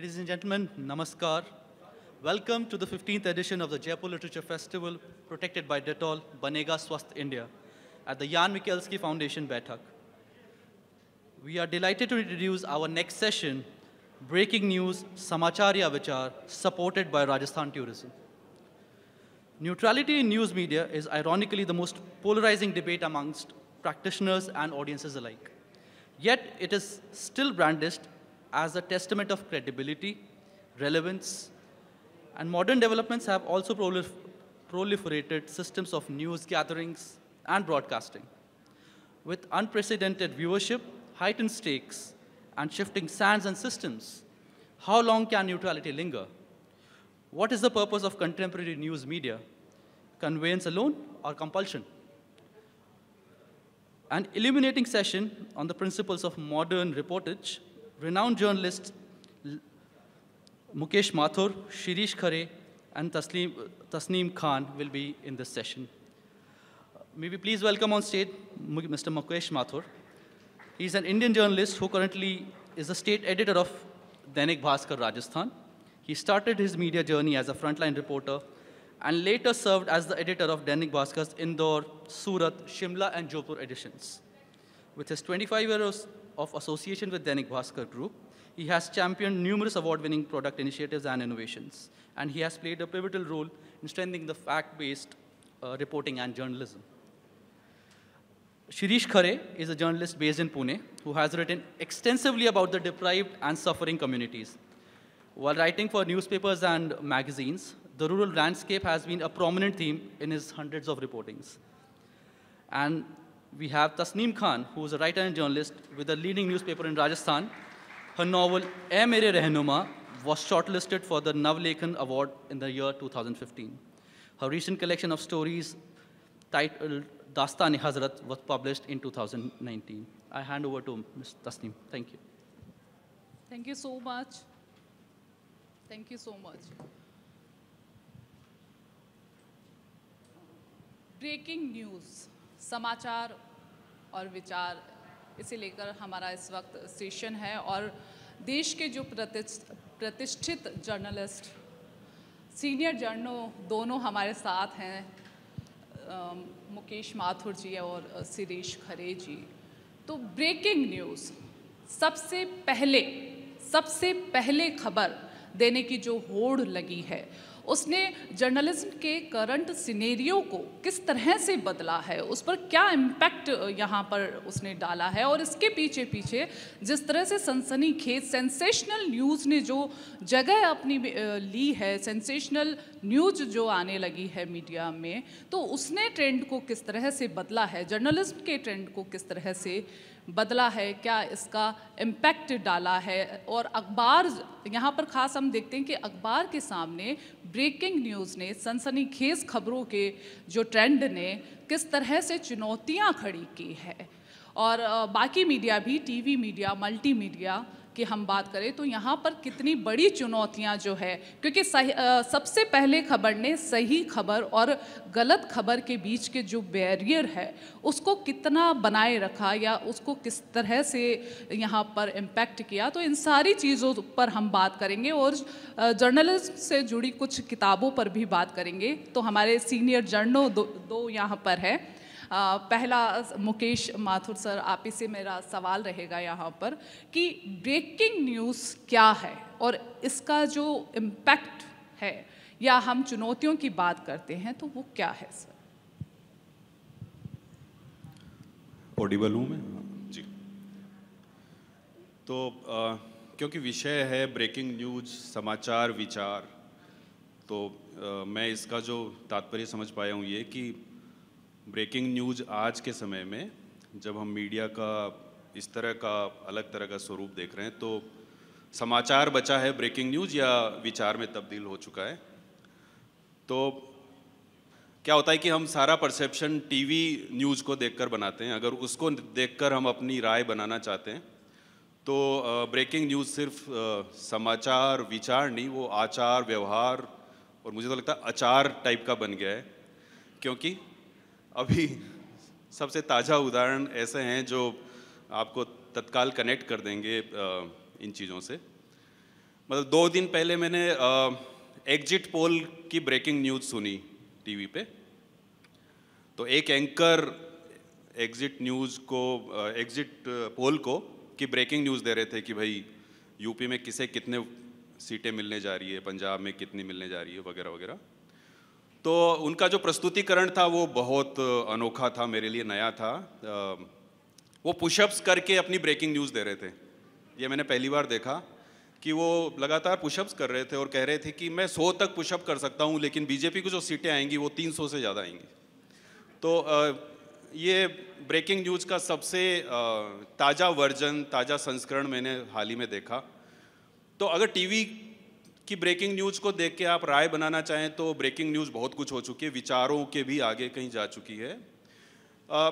Ladies and gentlemen, namaskar. Welcome to the 15th edition of the Jaipur Literature Festival, protected by Dettol, Banega Swasth India, at the Jan Mikulski Foundation, Baithak. We are delighted to introduce our next session, Breaking News Samacharya Vichar, supported by Rajasthan Tourism. Neutrality in news media is ironically the most polarizing debate amongst practitioners and audiences alike. Yet it is still brandished as a testament of credibility, relevance, and modern developments have also prolif proliferated systems of news gatherings and broadcasting. With unprecedented viewership, heightened stakes, and shifting sands and systems, how long can neutrality linger? What is the purpose of contemporary news media? Conveyance alone or compulsion? An illuminating session on the principles of modern reportage, renowned journalists Mukesh Mathur, Shirish Khare, and Tasneem, Tasneem Khan will be in this session. May we please welcome on stage Mr. Mukesh Mathur. He's an Indian journalist who currently is the state editor of Dainik Bhaskar Rajasthan. He started his media journey as a frontline reporter and later served as the editor of Dainik Bhaskar's Indore, Surat, Shimla, and Jodhpur editions. With his 25 years of association with Dainik Bhaskar Group, he has championed numerous award-winning product initiatives and innovations, and he has played a pivotal role in strengthening the fact-based uh, reporting and journalism. Shirish Khare is a journalist based in Pune who has written extensively about the deprived and suffering communities. While writing for newspapers and magazines, the rural landscape has been a prominent theme in his hundreds of reportings. And we have Tasneem Khan, who is a writer and journalist with a leading newspaper in Rajasthan. Her novel, Air Mere Rehnuma, was shortlisted for the Navlekhan Award in the year 2015. Her recent collection of stories titled Dastani Hazrat was published in 2019. I hand over to Ms. Tasneem. Thank you. Thank you so much. Thank you so much. Breaking news. समाचार और विचार इसे लेकर हमारा इस वक्त session है और देश के जो प्रतिष्ठित जर्नलिस्ट सीनियर जर्नो दोनों हमारे साथ हैं मुकेश माथुर जी और सिरीश खरे जी। तो ब्रेकिंग न्यूज़ सबसे पहले सबसे पहले खबर देने की जो होड़ लगी है उसने जर्नलिज्म के करंट सिनेरियो को किस तरह से बदला है? उस पर क्या इम्पैक्ट यहाँ पर उसने डाला है? और इसके पीछे पीछे जिस तरह से सनसनी खेत सेंसेशनल न्यूज़ ने जो जगह अपनी ली है सेंसेशनल न्यूज़ जो आने लगी है मीडिया में तो उसने ट्रेंड को किस तरह से बदला है? जर्नलिज्म के ट्रेंड को किस तरह से बदला है, क्या इसका इम्पैक्ट डाला है? और अखबार यहाँ पर ख़ास हम देखते हैं कि अखबार के सामने ब्रेकिंग न्यूज़ ने, सनसनीखेज खबरों के जो ट्रेंड ने, किस तरह से चुनौतियाँ खड़ी की है। और बाकी मीडिया भी टीवी मीडिया मल्टी मीडिया की हम बात करें तो यहाँ पर कितनी बड़ी चुनौतियाँ जो है क्योंकि सही सबसे पहले खबर ने सही खबर और गलत खबर के बीच के जो बैरियर है उसको कितना बनाए रखा या उसको किस तरह से यहाँ पर इम्पैक्ट किया तो इन सारी चीज़ों पर हम बात करेंगे और जर्नलिज्म से जुड़ी कुछ किताबों पर भी बात करेंगे। तो हमारे सीनियर जर्नो दो, दो यहाँ पर है। पहला मुकेश माथुर सर आप ही से मेरा सवाल रहेगा यहाँ पर कि ब्रेकिंग न्यूज़ क्या है और इसका जो इम्पैक्ट है या हम चुनौतियों की बात करते हैं तो वो क्या है सर? ऑडिबल हूँ मैं? जी। तो आ, क्योंकि विषय है ब्रेकिंग न्यूज़ समाचार विचार तो आ, मैं इसका जो तात्पर्य समझ पाया हूँ ये कि ब्रेकिंग न्यूज़ आज के समय में, जब हम मीडिया का इस तरह का अलग तरह का स्वरूप देख रहे हैं तो समाचार बचा है ब्रेकिंग न्यूज़ या विचार में तब्दील हो चुका है? तो क्या होता है कि हम सारा परसेप्शन टीवी न्यूज़ को देखकर बनाते हैं। अगर उसको देखकर हम अपनी राय बनाना चाहते हैं तो ब्रेकिंग न्यूज़ सिर्फ़ समाचार, विचार नहीं, वो आचार, व्यवहार और मुझे तो लगता है अचार टाइप का बन गया है। क्योंकि अभी सबसे ताज़ा उदाहरण ऐसे हैं जो आपको तत्काल कनेक्ट कर देंगे इन चीज़ों से। मतलब दो दिन पहले मैंने एग्जिट पोल की ब्रेकिंग न्यूज़ सुनी टीवी पे। तो एक एंकर एग्जिट न्यूज़ को एग्जिट पोल को की ब्रेकिंग न्यूज़ दे रहे थे कि भाई, यूपी में किसे कितने सीटें मिलने जा रही है, पंजाब में कितनी मिलने जा रही है, वगैरह वगैरह। तो उनका जो प्रस्तुतिकरण था, वो बहुत अनोखा था, मेरे लिए नया था। वो पुशअप्स करके अपनी ब्रेकिंग न्यूज़ दे रहे थे। ये मैंने पहली बार देखा कि वो लगातार पुशअप्स कर रहे थे और कह रहे थे कि मैं सौ तक पुशअप कर सकता हूँ, लेकिन बीजेपी को जो सीटें आएँगी, वो तीन सौ से ज़्यादा आएँगी। तो ये ब्रेकिंग न्यूज़ का सबसे ताज़ा वर्जन, ताज़ा संस्करण मैंने हाल ही में देखा। तो अगर टीवी की ब्रेकिंग न्यूज़ को देख के आप राय बनाना चाहें तो ब्रेकिंग न्यूज़ बहुत कुछ हो चुकी है विचारों के भी आगे कहीं जा चुकी है। आ,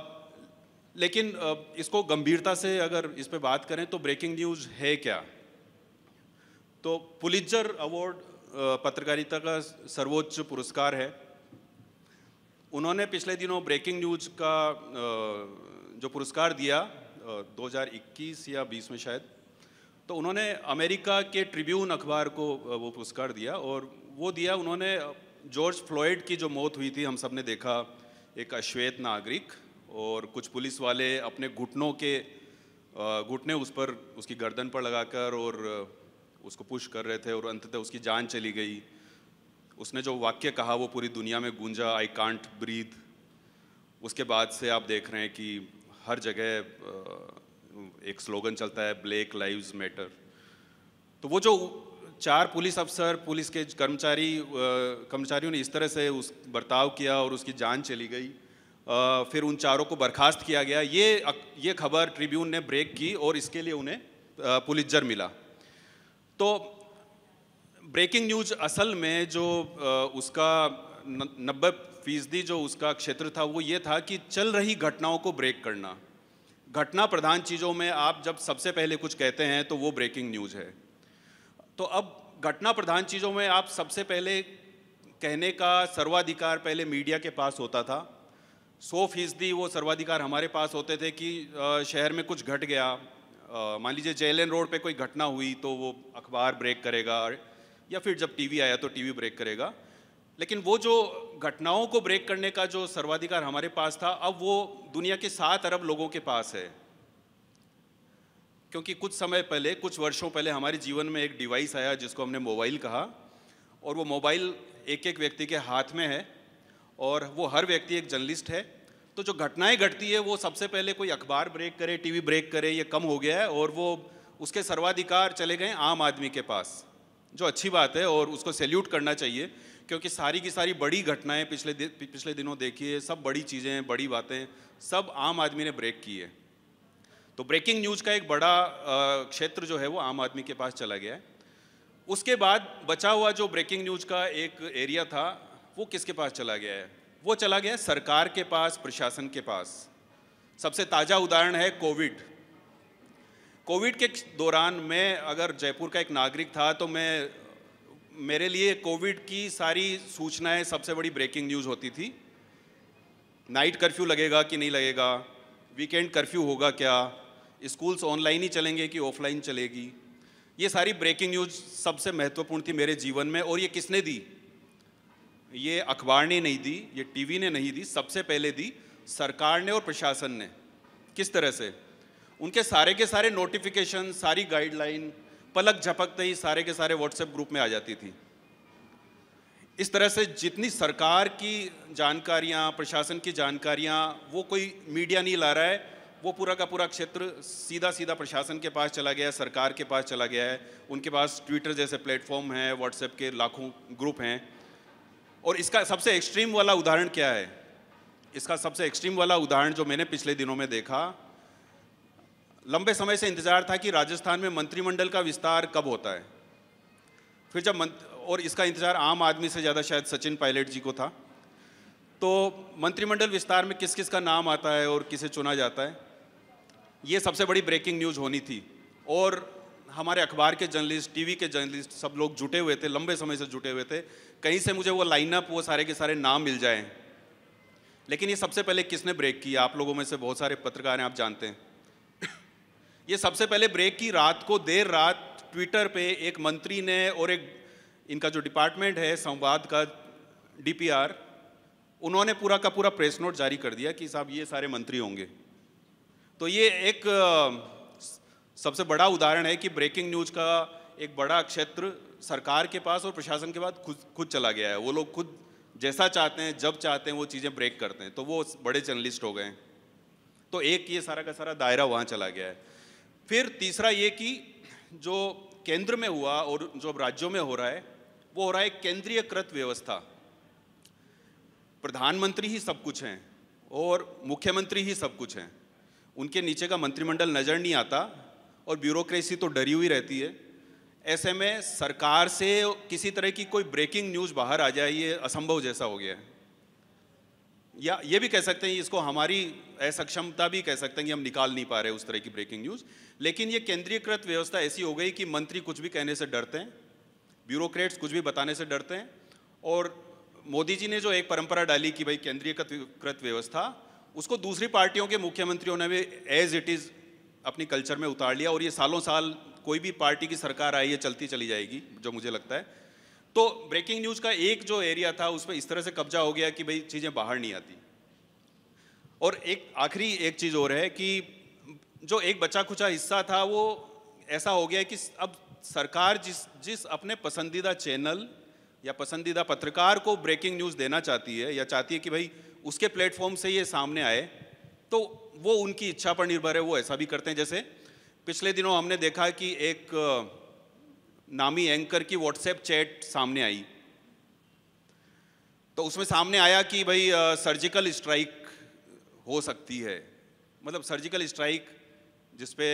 लेकिन आ, इसको गंभीरता से अगर इस पर बात करें तो ब्रेकिंग न्यूज़ है क्या? तो पुलिजर अवार्ड पत्रकारिता का सर्वोच्च पुरस्कार है। उन्होंने पिछले दिनों ब्रेकिंग न्यूज़ का जो पुरस्कार दिया 2021 या 20 में शायद तो उन्होंने अमेरिका के ट्रिब्यून अखबार को वो पुरस्कार दिया और वो दिया उन्होंने जॉर्ज फ्लॉयड की जो मौत हुई थी, हम सबने देखा, एक अश्वेत नागरिक और कुछ पुलिस वाले अपने घुटनों के घुटने उस पर, उसकी गर्दन पर लगाकर और उसको पुश कर रहे थे और अंततः उसकी जान चली गई। उसने जो वाक्य कहा, वो पूरी दुनिया में गूंजा आई कांट ब्रीथ उसके बाद से आप देख रहे हैं कि हर जगह एक स्लोगन चलता है ब्लैक लाइव्स मैटर तो वो जो चार पुलिस अफसर, पुलिस के कर्मचारी कर्मचारियों ने इस तरह से उस बर्ताव किया और उसकी जान चली गई। फिर उन चारों को बर्खास्त किया गया। ये ये खबर ट्रिब्यून ने ब्रेक की और इसके लिए उन्हें पुलिसजर मिला। तो ब्रेकिंग न्यूज़ असल में जो उसका नब्बे फ़ीसदी जो उसका क्षेत्र था, वो ये था कि चल रही घटनाओं को ब्रेक करना। घटना प्रधान चीज़ों में आप जब सबसे पहले कुछ कहते हैं तो वो ब्रेकिंग न्यूज़ है। तो अब घटना प्रधान चीज़ों में आप सबसे पहले कहने का सर्वाधिकार पहले मीडिया के पास होता था। सौ फ़ीसदी वो सर्वाधिकार हमारे पास होते थे कि शहर में कुछ घट गया। मान लीजिए जेलन रोड पे कोई घटना हुई तो वो अखबार ब्रेक करेगा, या फिर जब टीवी आया तो टीवी ब्रेक करेगा। लेकिन वो जो घटनाओं को ब्रेक करने का जो सर्वाधिकार हमारे पास था, अब वो दुनिया के सात अरब लोगों के पास है। क्योंकि कुछ समय पहले, कुछ वर्षों पहले हमारे जीवन में एक डिवाइस आया जिसको हमने मोबाइल कहा और वो मोबाइल एक एक व्यक्ति के हाथ में है और वो हर व्यक्ति एक जर्नलिस्ट है। तो जो घटनाएँ घटती है, वो सबसे पहले कोई अखबार ब्रेक करे टीवी ब्रेक करे, ये कम हो गया है और वो उसके सर्वाधिकार चले गए आम आदमी के पास, जो अच्छी बात है और उसको सैल्यूट करना चाहिए। क्योंकि सारी की सारी बड़ी घटनाएँ पिछले दि, पिछले दिनों देखिए सब बड़ी चीज़ें हैं बड़ी बातें सब आम आदमी ने ब्रेक की है। तो ब्रेकिंग न्यूज़ का एक बड़ा क्षेत्र जो है वो आम आदमी के पास चला गया है। उसके बाद बचा हुआ जो ब्रेकिंग न्यूज़ का एक एरिया था वो किसके पास चला गया है? वो चला गया है सरकार के पास प्रशासन के पास। सबसे ताज़ा उदाहरण है कोविड। कोविड के दौरान मैं अगर जयपुर का एक नागरिक था तो मैं मेरे लिए कोविड की सारी सूचनाएँ सबसे बड़ी ब्रेकिंग न्यूज़ होती थी। नाइट कर्फ्यू लगेगा कि नहीं लगेगा? वीकेंड कर्फ्यू होगा क्या? स्कूल्स ऑनलाइन ही चलेंगे कि ऑफलाइन चलेगी? ये सारी ब्रेकिंग न्यूज़ सबसे महत्वपूर्ण थी मेरे जीवन में और ये किसने दी? ये अखबार ने नहीं दी, ये टीवी ने नहीं दी, सबसे पहले दी सरकार ने और प्रशासन ने। किस तरह से? उनके सारे के सारे नोटिफिकेशन सारी गाइडलाइन पलक झपकते ही सारे के सारे व्हाट्सएप ग्रुप में आ जाती थी। इस तरह से जितनी सरकार की जानकारियाँ, प्रशासन की जानकारियाँ, वो कोई मीडिया नहीं ला रहा है। वो पूरा का पूरा क्षेत्र सीधा सीधा प्रशासन के पास चला गया है, सरकार के पास चला गया है। उनके पास ट्विटर जैसे प्लेटफॉर्म हैं व्हाट्सएप के लाखों ग्रुप हैं। और इसका सबसे एक्सट्रीम वाला उदाहरण क्या है? इसका सबसे एक्सट्रीम वाला उदाहरण जो मैंने पिछले दिनों में देखा लंबे समय से इंतज़ार था कि राजस्थान में मंत्रिमंडल का विस्तार कब होता है। फिर जब और इसका इंतज़ार आम आदमी से ज़्यादा शायद सचिन पायलट जी को था। तो मंत्रिमंडल विस्तार में किस किस का नाम आता है और किसे चुना जाता है, ये सबसे बड़ी ब्रेकिंग न्यूज़ होनी थी। और हमारे अखबार के जर्नलिस्ट, टीवी के जर्नलिस्ट सब लोग जुटे हुए थे, लंबे समय से जुटे हुए थे। कहीं से मुझे वो लाइनअप वो सारे के सारे नाम मिल जाए। लेकिन ये सबसे पहले किसने ब्रेक किया? आप लोगों में से बहुत सारे पत्रकार हैं, आप जानते हैं। ये सबसे पहले ब्रेक की रात को देर रात ट्विटर पे एक मंत्री ने और एक इनका जो डिपार्टमेंट है, संवाद का डीपीआर उन्होंने पूरा का पूरा प्रेस नोट जारी कर दिया कि साहब ये सारे मंत्री होंगे। तो ये एक सबसे बड़ा उदाहरण है कि ब्रेकिंग न्यूज़ का एक बड़ा क्षेत्र सरकार के पास और प्रशासन के बाद खुद खुद चला गया है। वो लोग खुद जैसा चाहते हैं, जब चाहते हैं वो चीज़ें ब्रेक करते हैं। तो वो बड़े जर्नलिस्ट हो गए तो एक ये सारा का सारा दायरा वहाँ चला गया है। फिर तीसरा ये कि जो केंद्र में हुआ और जो अब राज्यों में हो रहा है, वो हो रहा है केंद्रीयकृत व्यवस्था। प्रधानमंत्री ही सब कुछ हैं और मुख्यमंत्री ही सब कुछ हैं। उनके नीचे का मंत्रिमंडल नज़र नहीं आता और ब्यूरोक्रेसी तो डरी हुई रहती है। ऐसे में सरकार से किसी तरह की कोई ब्रेकिंग न्यूज़ बाहर आ जाए, ये असंभव जैसा हो गया है। या ये भी कह सकते हैं, इसको हमारी असक्षमता भी कह सकते हैं कि हम निकाल नहीं पा रहे उस तरह की ब्रेकिंग न्यूज़। लेकिन ये केंद्रीयकृत व्यवस्था ऐसी हो गई कि मंत्री कुछ भी कहने से डरते हैं, ब्यूरोक्रेट्स कुछ भी बताने से डरते हैं, और मोदी जी ने जो एक परंपरा डाली कि भाई केंद्रीयकृत व्यवस्था, उसको दूसरी पार्टियों के मुख्यमंत्रियों ने भी एज इट इज़ अपनी कल्चर में उतार लिया, और ये सालों साल कोई भी पार्टी की सरकार आई है चलती चली जाएगी, जो मुझे लगता है। तो ब्रेकिंग न्यूज़ का एक जो एरिया था उस पर इस तरह से कब्जा हो गया कि भाई चीज़ें बाहर नहीं आती। और एक आखिरी एक चीज़ और है कि जो एक बचा खुचा हिस्सा था, वो ऐसा हो गया कि अब सरकार जिस जिस अपने पसंदीदा चैनल या पसंदीदा पत्रकार को ब्रेकिंग न्यूज़ देना चाहती है या चाहती है कि भाई उसके प्लेटफॉर्म से ये सामने आए तो वो उनकी इच्छा पर निर्भर है, वो ऐसा भी करते हैं। जैसे पिछले दिनों हमने देखा कि एक नामी एंकर की व्हाट्सएप चैट सामने आई। तो उसमें सामने आया कि भाई सर्जिकल स्ट्राइक हो सकती है। मतलब सर्जिकल स्ट्राइक जिसपे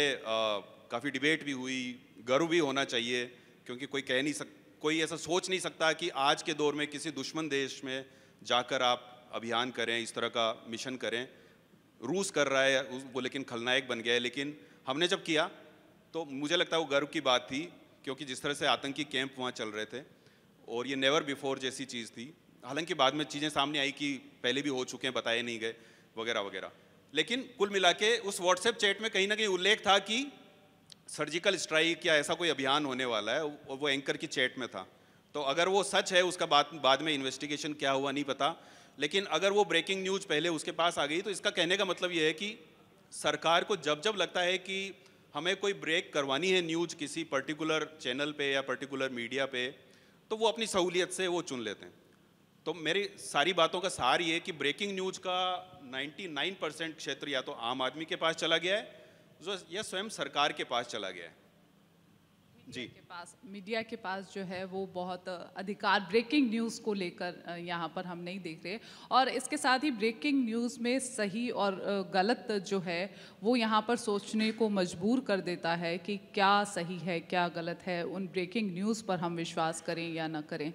काफ़ी डिबेट भी हुई, गर्व भी होना चाहिए, क्योंकि कोई कह नहीं सक, कोई ऐसा सोच नहीं सकता कि आज के दौर में किसी दुश्मन देश में जाकर आप अभियान करें, इस तरह का मिशन करें। रूस कर रहा है वो लेकिन खलनायक बन गया है, लेकिन हमने जब किया तो मुझे लगता है वो गर्व की बात थी, क्योंकि जिस तरह से आतंकी कैंप वहाँ चल रहे थे, और ये नेवर बिफोर जैसी चीज़ थी। हालाँकि बाद में चीज़ें सामने आई कि पहले भी हो चुके हैं, बताए नहीं गए, वगैरह वगैरह। लेकिन कुल मिला के उस व्हाट्सएप चैट में कहीं ना कहीं उल्लेख था कि सर्जिकल स्ट्राइक या ऐसा कोई अभियान होने वाला है और वो एंकर की चैट में था। तो अगर वो सच है, उसका बाद बाद में इन्वेस्टिगेशन क्या हुआ, नहीं पता। लेकिन अगर वो ब्रेकिंग न्यूज़ पहले उसके पास आ गई तो इसका कहने का मतलब ये है कि सरकार को जब जब लगता है कि हमें कोई ब्रेक करवानी है न्यूज़ किसी पर्टिकुलर चैनल पे या पर्टिकुलर मीडिया पे तो वो अपनी सहूलियत से वो चुन लेते हैं। तो मेरी सारी बातों का सार ये कि ब्रेकिंग न्यूज़ का 99 परसेंट क्षेत्र या तो आम आदमी के पास चला गया है जो यह स्वयं सरकार के पास चला गया है। जी। के पास मीडिया के पास जो है वो बहुत अधिकार ब्रेकिंग न्यूज़ को लेकर यहाँ पर हम नहीं देख रहे। और इसके साथ ही ब्रेकिंग न्यूज़ में सही और गलत जो है वो यहाँ पर सोचने को मजबूर कर देता है कि क्या सही है क्या गलत है उन ब्रेकिंग न्यूज़ पर हम विश्वास करें या ना करें।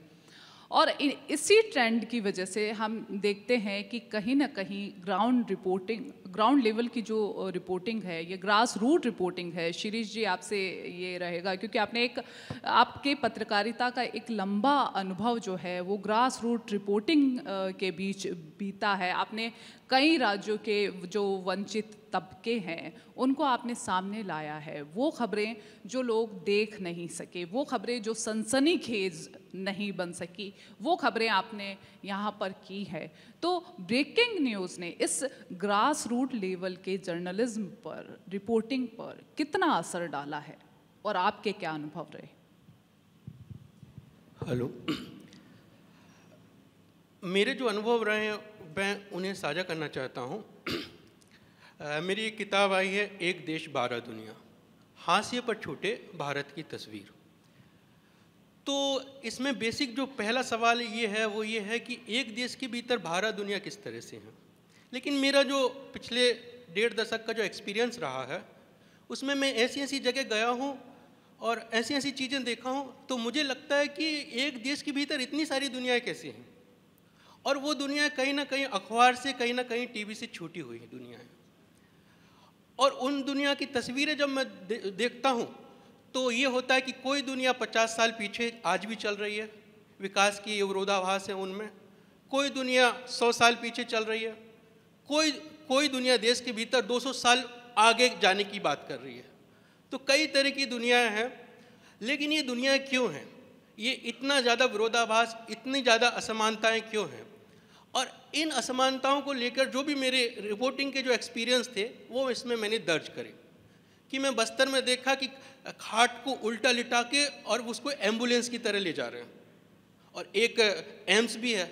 और इसी ट्रेंड की वजह से हम देखते हैं कि कहीं ना कहीं ग्राउंड रिपोर्टिंग ग्राउंड लेवल की जो रिपोर्टिंग है, ये ग्रास रूट रिपोर्टिंग है, शिरीष जी आपसे ये रहेगा, क्योंकि आपने एक, आपके पत्रकारिता का एक लंबा अनुभव जो है, वो ग्रास रूट रिपोर्टिंग के बीच बीता है। आपने कई राज्यों के जो वंचित तबके हैं, उनको आपने सामने लाया है। वो खबरें जो लोग देख नहीं सके, वो खबरें जो सनसनी खेज नहीं बन सकी, वो खबरें आपने यहाँ पर की है। तो ब्रेकिंग न्यूज़ ने इस ग्रास रूट लेवल के जर्नलिज्म पर रिपोर्टिंग पर कितना असर डाला है? और आपके क्या अनुभव रहे? हेलो। मेरे जो अनुभव रहे हैं, मैं उन्हें साझा करना चाहता हूँ। मेरी एक किताब आई है, एक देश बारह दुनिया। हाशिए पर छूटे भारत की तस्वीर। तो इसमें बेसिक जो पहला सवाल ये है वो ये है कि एक देश के भीतर भारत दुनिया किस तरह से है? लेकिन मेरा जो पिछले डेढ़ दशक का जो एक्सपीरियंस रहा है उसमें मैं ऐसी ऐसी जगह गया हूँ और ऐसी ऐसी चीज़ें देखा हूँ तो मुझे लगता है कि एक देश के भीतर इतनी सारी दुनियाएँ कैसी हैं? और वो दुनिया कहीं ना कहीं अखबार से कहीं ना कहीं टीवी से छूटी हुई है दुनिया है। और उन दुनिया की तस्वीरें जब मैं दे, देखता हूँ तो ये होता है कि कोई दुनिया पचास साल पीछे आज भी चल रही है, विकास की विरोधाभास है उनमें। कोई दुनिया सौ साल पीछे चल रही है, कोई कोई दुनिया देश के भीतर 200 साल आगे जाने की बात कर रही है। तो कई तरह की दुनिया हैं, लेकिन ये दुनिया क्यों हैं? ये इतना ज़्यादा विरोधाभास, इतनी ज़्यादा असमानताएँ क्यों हैं? और इन असमानताओं को लेकर जो भी मेरे रिपोर्टिंग के जो एक्सपीरियंस थे, वो इसमें मैंने दर्ज करे। कि मैं बस्तर में देखा कि खाट को उल्टा लिटा के और उसको एंबुलेंस की तरह ले जा रहे हैं। और एक एम्स भी है।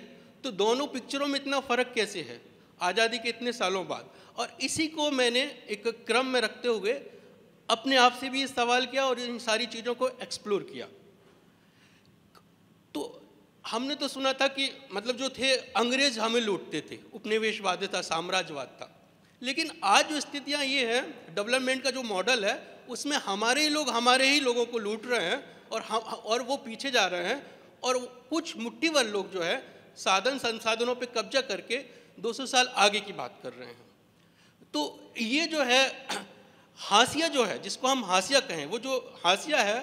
तो दोनों पिक्चरों में इतना फ़र्क कैसे है? आज़ादी के इतने सालों बाद। और इसी को मैंने एक क्रम में रखते हुए अपने आप से भी सवाल किया और इन सारी चीज़ों को एक्सप्लोर किया। तो हमने तो सुना था कि मतलब जो थे, अंग्रेज़ हमें लूटते थे। उपनिवेशवाद था, साम्राज्यवाद था। लेकिन आज जो स्थितियाँ ये हैं डेवलपमेंट का जो मॉडल है, उसमें हमारे ही लोग हमारे ही लोगों को लूट रहे हैं और हम, और वो पीछे जा रहे हैं और कुछ मुट्ठी वाले लोग जो है, साधन संसाधनों पे कब्जा करके 200 साल आगे की बात कर रहे हैं। तो ये जो है, हाशिया जो है, जिसको हम हाशिया कहें, वो जो हाशिया है,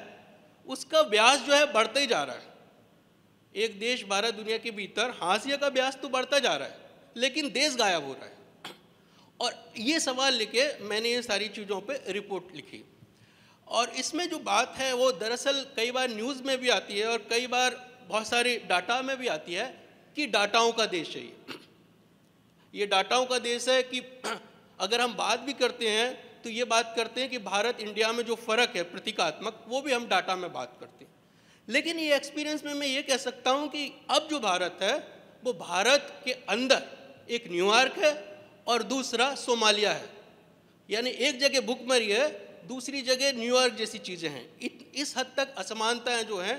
उसका ब्याज जो है बढ़ता ही जा रहा है। एक देश बारह दुनिया के भीतर हाशिया का ब्याज तो बढ़ता जा रहा है, लेकिन देश गायब हो रहा है। और ये सवाल लेके मैंने ये सारी चीज़ों पे रिपोर्ट लिखी। और इसमें जो बात है, वो दरअसल कई बार न्यूज़ में भी आती है और कई बार बहुत सारी डाटा में भी आती है कि डाटाओं का देश है ये। ये डाटाओं का देश है कि अगर हम बात भी करते हैं तो ये बात करते हैं कि भारत इंडिया में जो फ़र्क है, प्रतीकात्मक, वो भी हम डाटा में बात करते हैं। लेकिन ये एक्सपीरियंस में मैं ये कह सकता हूँ कि अब जो भारत है, वो भारत के अंदर एक न्यूयॉर्क है और दूसरा सोमालिया है। यानी एक जगह भुखमरी है, दूसरी जगह न्यूयॉर्क जैसी चीज़ें हैं। इस हद तक असमानताएँ जो हैं,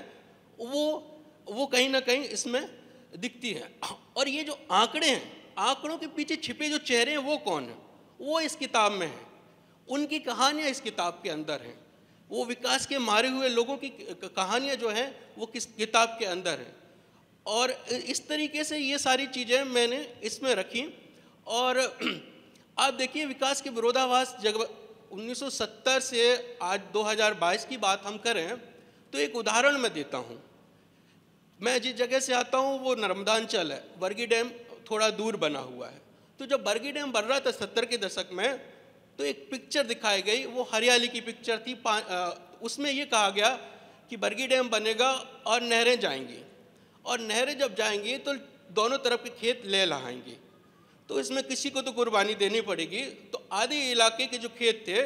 वो वो कहीं ना कहीं इसमें दिखती हैं। और ये जो आंकड़े हैं, आंकड़ों के पीछे छिपे जो चेहरे हैं, वो कौन है? वो इस किताब में हैं। उनकी कहानियाँ इस किताब के अंदर हैं। वो विकास के मारे हुए लोगों की, कहानियाँ जो हैं, वो किस किताब के अंदर हैं। और इस तरीके से ये सारी चीज़ें मैंने इसमें रखी। और आप देखिए विकास के विरोधाभास जग 1970 से आज 2022 की बात हम करें तो एक उदाहरण मैं देता हूँ। मैं जिस जगह से आता हूँ वो नर्मदांचल है। बर्गी डैम थोड़ा दूर बना हुआ है। तो जब बर्गी डैम बन रहा था सत्तर के दशक में तो एक पिक्चर दिखाई गई वो हरियाली की पिक्चर थी। आ, उसमें ये कहा गया कि बर्गी डैम बनेगा और नहरें जाएँगी। और नहरें जब जाएँगी तो दोनों तरफ़ के खेत ले लहाएँगे तो इसमें किसी को तो कुर्बानी देनी पड़ेगी। तो आधे इलाके के जो खेत थे,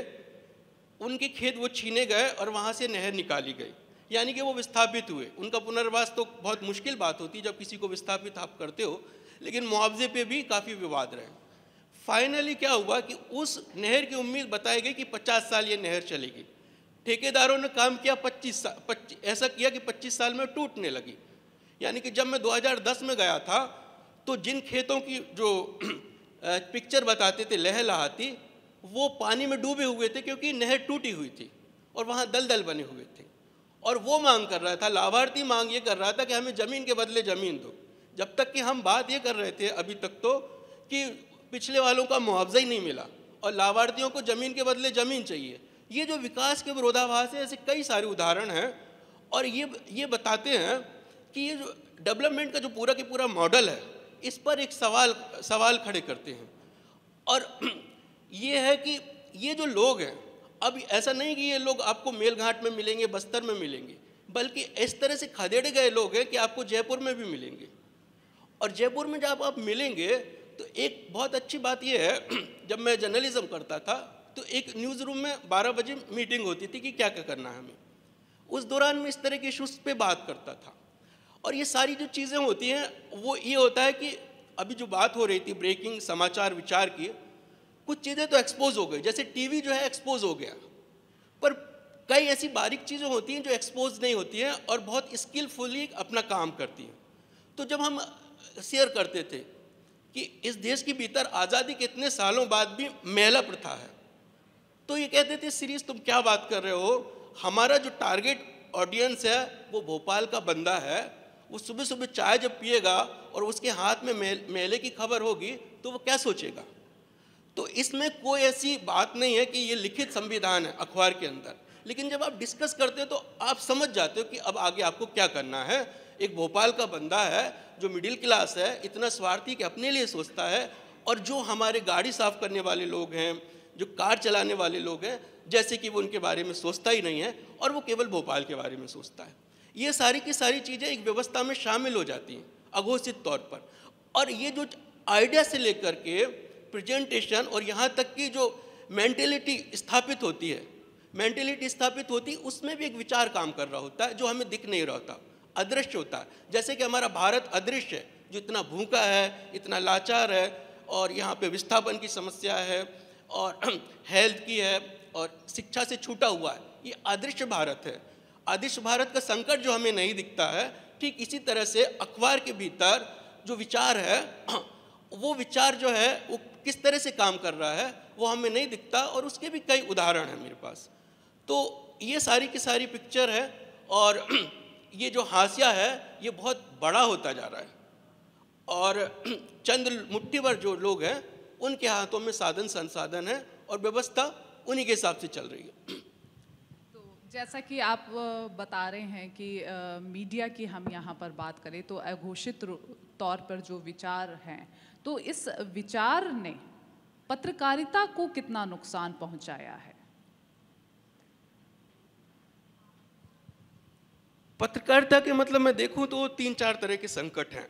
उनके खेत वो छीने गए और वहाँ से नहर निकाली गई। यानी कि वो विस्थापित हुए। उनका पुनर्वास तो बहुत मुश्किल बात होती जब किसी को विस्थापित आप करते हो, लेकिन मुआवजे पे भी काफ़ी विवाद रहे। फाइनली क्या हुआ कि उस नहर की उम्मीद बताई गई कि 50 साल ये नहर चलेगी। ठेकेदारों ने काम किया 25 साल 25 ऐसा किया कि 25 साल में टूटने लगी। यानी कि जब मैं 2010 में गया था तो जिन खेतों की जो पिक्चर बताते थे लह लहाती वो पानी में डूबे हुए थे क्योंकि नहर टूटी हुई थी और वहाँ दल दल बने हुए थे। और वो मांग कर रहा था, लाभार्थी मांग ये कर रहा था कि हमें ज़मीन के बदले ज़मीन दो। जब तक कि हम बात ये कर रहे थे अभी तक तो कि पिछले वालों का मुआवजा ही नहीं मिला और लाभार्थियों को ज़मीन के बदले ज़मीन चाहिए। ये जो विकास के विरोधाभास है, ऐसे कई सारे उदाहरण हैं और ये ये बताते हैं कि ये जो डेवलपमेंट का जो पूरा के पूरा मॉडल है इस पर एक सवाल सवाल खड़े करते हैं। और ये है कि ये जो लोग हैं, अब ऐसा नहीं कि ये लोग आपको मेलघाट में मिलेंगे, बस्तर में मिलेंगे, बल्कि इस तरह से खदेड़े गए लोग हैं कि आपको जयपुर में भी मिलेंगे। और जयपुर में जब आप मिलेंगे तो एक बहुत अच्छी बात यह है, जब मैं जर्नलिज्म करता था तो एक न्यूज़ रूम में 12 बजे मीटिंग होती थी कि क्या क्या करना है हमें। उस दौरान मैं इस तरह के इशूज़ पे बात करता था। और ये सारी जो चीज़ें होती हैं, वो ये होता है कि अभी जो बात हो रही थी ब्रेकिंग समाचार विचार की, कुछ चीज़ें तो एक्सपोज हो गई। जैसे टीवी जो है एक्सपोज हो गया। पर कई ऐसी बारीक चीज़ें होती हैं जो एक्सपोज नहीं होती हैं और बहुत स्किलफुली अपना काम करती हैं। तो जब हम शेयर करते थे कि इस देश के भीतर आज़ादी के इतने सालों बाद भी मेला प्रथा है तो ये कहते थे, सीरीज़, तुम क्या बात कर रहे हो? हमारा जो टारगेट ऑडियंस है, वो भोपाल का बंदा है वो सुबह सुबह चाय जब पिएगा और उसके हाथ में मेल, की खबर होगी तो वो क्या सोचेगा? तो इसमें कोई ऐसी बात नहीं है कि ये लिखित संविधान है अखबार के अंदर। लेकिन जब आप डिस्कस करते हो तो आप समझ जाते हो कि अब आगे आपको क्या करना है। एक भोपाल का बंदा है जो मिडिल क्लास है इतना स्वार्थी कि अपने लिए सोचता है और जो हमारे गाड़ी साफ़ करने वाले लोग हैं जो कार चलाने वाले लोग हैं जैसे कि वो उनके बारे में सोचता ही नहीं है और वो केवल भोपाल के बारे में सोचता है। ये सारी की सारी चीज़ें एक व्यवस्था में शामिल हो जाती हैं, अघोषित तौर पर। और ये जो आइडिया से लेकर के प्रेजेंटेशन और यहाँ तक की जो मेंटेलिटी स्थापित होती है, मेंटेलिटी स्थापित होती है उसमें भी एक विचार काम कर रहा होता है जो हमें दिख नहीं रहा होता, अदृश्य होता है। जैसे कि हमारा भारत अदृश्य है, जो इतना भूखा है, इतना लाचार है और यहाँ पे विस्थापन की समस्या है और हेल्थ की है और शिक्षा से छूटा हुआ है, ये अदृश्य भारत है। अदृश्य भारत का संकट जो हमें नहीं दिखता है, ठीक इसी तरह से अखबार के भीतर जो विचार है, वो विचार जो है, वो किस तरह से काम कर रहा है, वो हमें नहीं दिखता और उसके भी कई उदाहरण हैं मेरे पास। तो ये सारी की सारी पिक्चर है और ये जो हाशिया है, ये बहुत बड़ा होता जा रहा है। और चंद मुट्ठी भर जो लोग हैं, उनके हाथों में साधन संसाधन है और व्यवस्था उन्हीं के हिसाब से चल रही है। जैसा कि आप बता रहे हैं कि मीडिया की हम यहाँ पर बात करें तो अघोषित तौर पर जो विचार हैं तो इस विचार ने पत्रकारिता को कितना नुकसान पहुँचाया है? पत्रकारिता के मतलब मैं देखूँ तो तीन चार तरह के संकट हैं।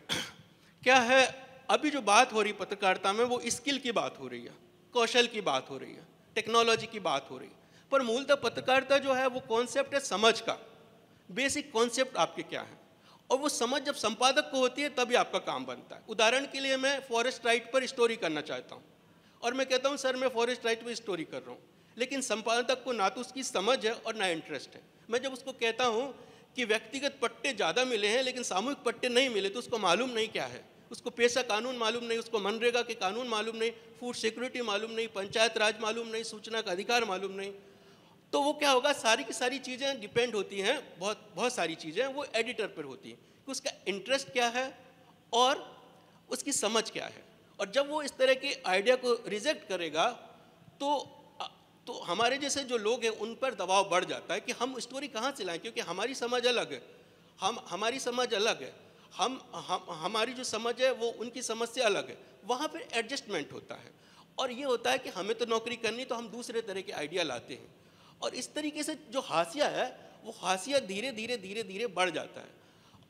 क्या है, अभी जो बात हो रही पत्रकारिता में वो स्किल की बात हो रही है, कौशल की बात हो रही है, टेक्नोलॉजी की बात हो रही है। पर मूलतः पत्रकारिता जो है, वो कॉन्सेप्ट है समझ का। बेसिक कॉन्सेप्ट आपके क्या है? और वो समझ जब संपादक को होती है, तभी आपका काम बनता है। उदाहरण के लिए मैं फॉरेस्ट राइट पर स्टोरी करना चाहता हूँ। और मैं कहता हूँ, सर, मैं फॉरेस्ट राइट पर स्टोरी कर रहा हूँ। लेकिन संपादक को ना तो उसकी समझ है और ना इंटरेस्ट है। मैं जब उसको कहता हूँ कि व्यक्तिगत पट्टे ज़्यादा मिले हैं, लेकिन सामूहिक पट्टे नहीं मिले तो उसको मालूम नहीं क्या है। उसको पेशा कानून मालूम नहीं, उसको मनरेगा के कानून मालूम नहीं फ़ूड सिक्योरिटी मालूम नहीं, पंचायत राज मालूम नहीं, सूचना का अधिकार मालूम नहीं तो वो क्या होगा? सारी की सारी चीज़ें डिपेंड होती हैं, बहुत बहुत सारी चीज़ें, वो एडिटर पर होती हैं। कि उसका इंटरेस्ट क्या है और उसकी समझ क्या है? और जब वो इस तरह के आइडिया को रिजेक्ट करेगा तो तो हमारे जैसे जो लोग हैं, उन पर दबाव बढ़ जाता है कि हम स्टोरी कहाँ से लाएँ? क्योंकि हमारी समझ अलग है। हम, हमारी समझ अलग है। हम हम, हमारी जो समझ है, वो उनकी समझ से अलग है। वहाँ पर एडजस्टमेंट होता है। और ये होता है कि हमें तो नौकरी करनी तो हम दूसरे तरह के आइडिया लाते हैं। और इस तरीके से जो हाशिया है, वो हाशिया धीरे धीरे धीरे धीरे बढ़ जाता है।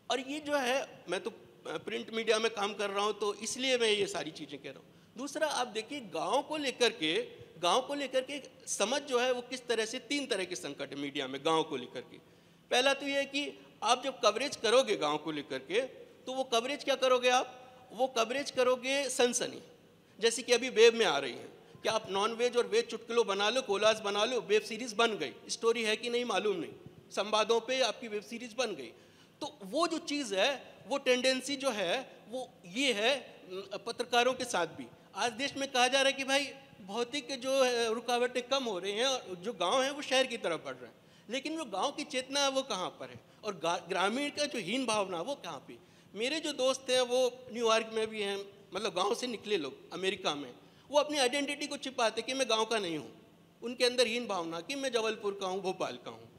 और ये जो है, मैं तो प्रिंट मीडिया में काम कर रहा हूँ तो इसलिए मैं ये सारी चीज़ें कह रहा हूँ। दूसरा, आप देखिए, गाँव को लेकर के, गाँव को लेकर के समझ जो है, वो किस तरह से, तीन तरह के संकट है मीडिया में, गाँव को लेकर के। पहला तो ये है कि आप जब कवरेज करोगे गाँव को लेकर के तो वो कवरेज क्या करोगे आप? वो कवरेज करोगे सनसनी। जैसे कि अभी वेब में आ रही है। कि आप नॉन वेज और वेज चुटकुलो बना लो कोलाज बना लो वेब सीरीज़ बन गई। स्टोरी है कि नहीं मालूम नहीं। संवादों पे आपकी वेब सीरीज़ बन गई। तो वो जो चीज़ है, वो टेंडेंसी जो है, वो ये है पत्रकारों के साथ भी। आज देश में कहा जा रहा है कि भाई, भौतिक जो रुकावटें कम हो रही हैं और जो गाँव है, वो शहर की तरफ़ बढ़ रहे हैं। लेकिन जो गाँव की चेतना है वो कहाँ पर है? और ग्रामीण का जो हीन भावना है वो कहाँ पे? मेरे जो दोस्त हैं, वो न्यूयॉर्क में भी हैं। मतलब गाँव से निकले लोग, अमेरिका में। वो अपनी आइडेंटिटी को छिपाते कि मैं गाँव का नहीं हूँ। उनके अंदर हीन भावना कि मैं जबलपुर का हूँ, भोपाल का हूँ।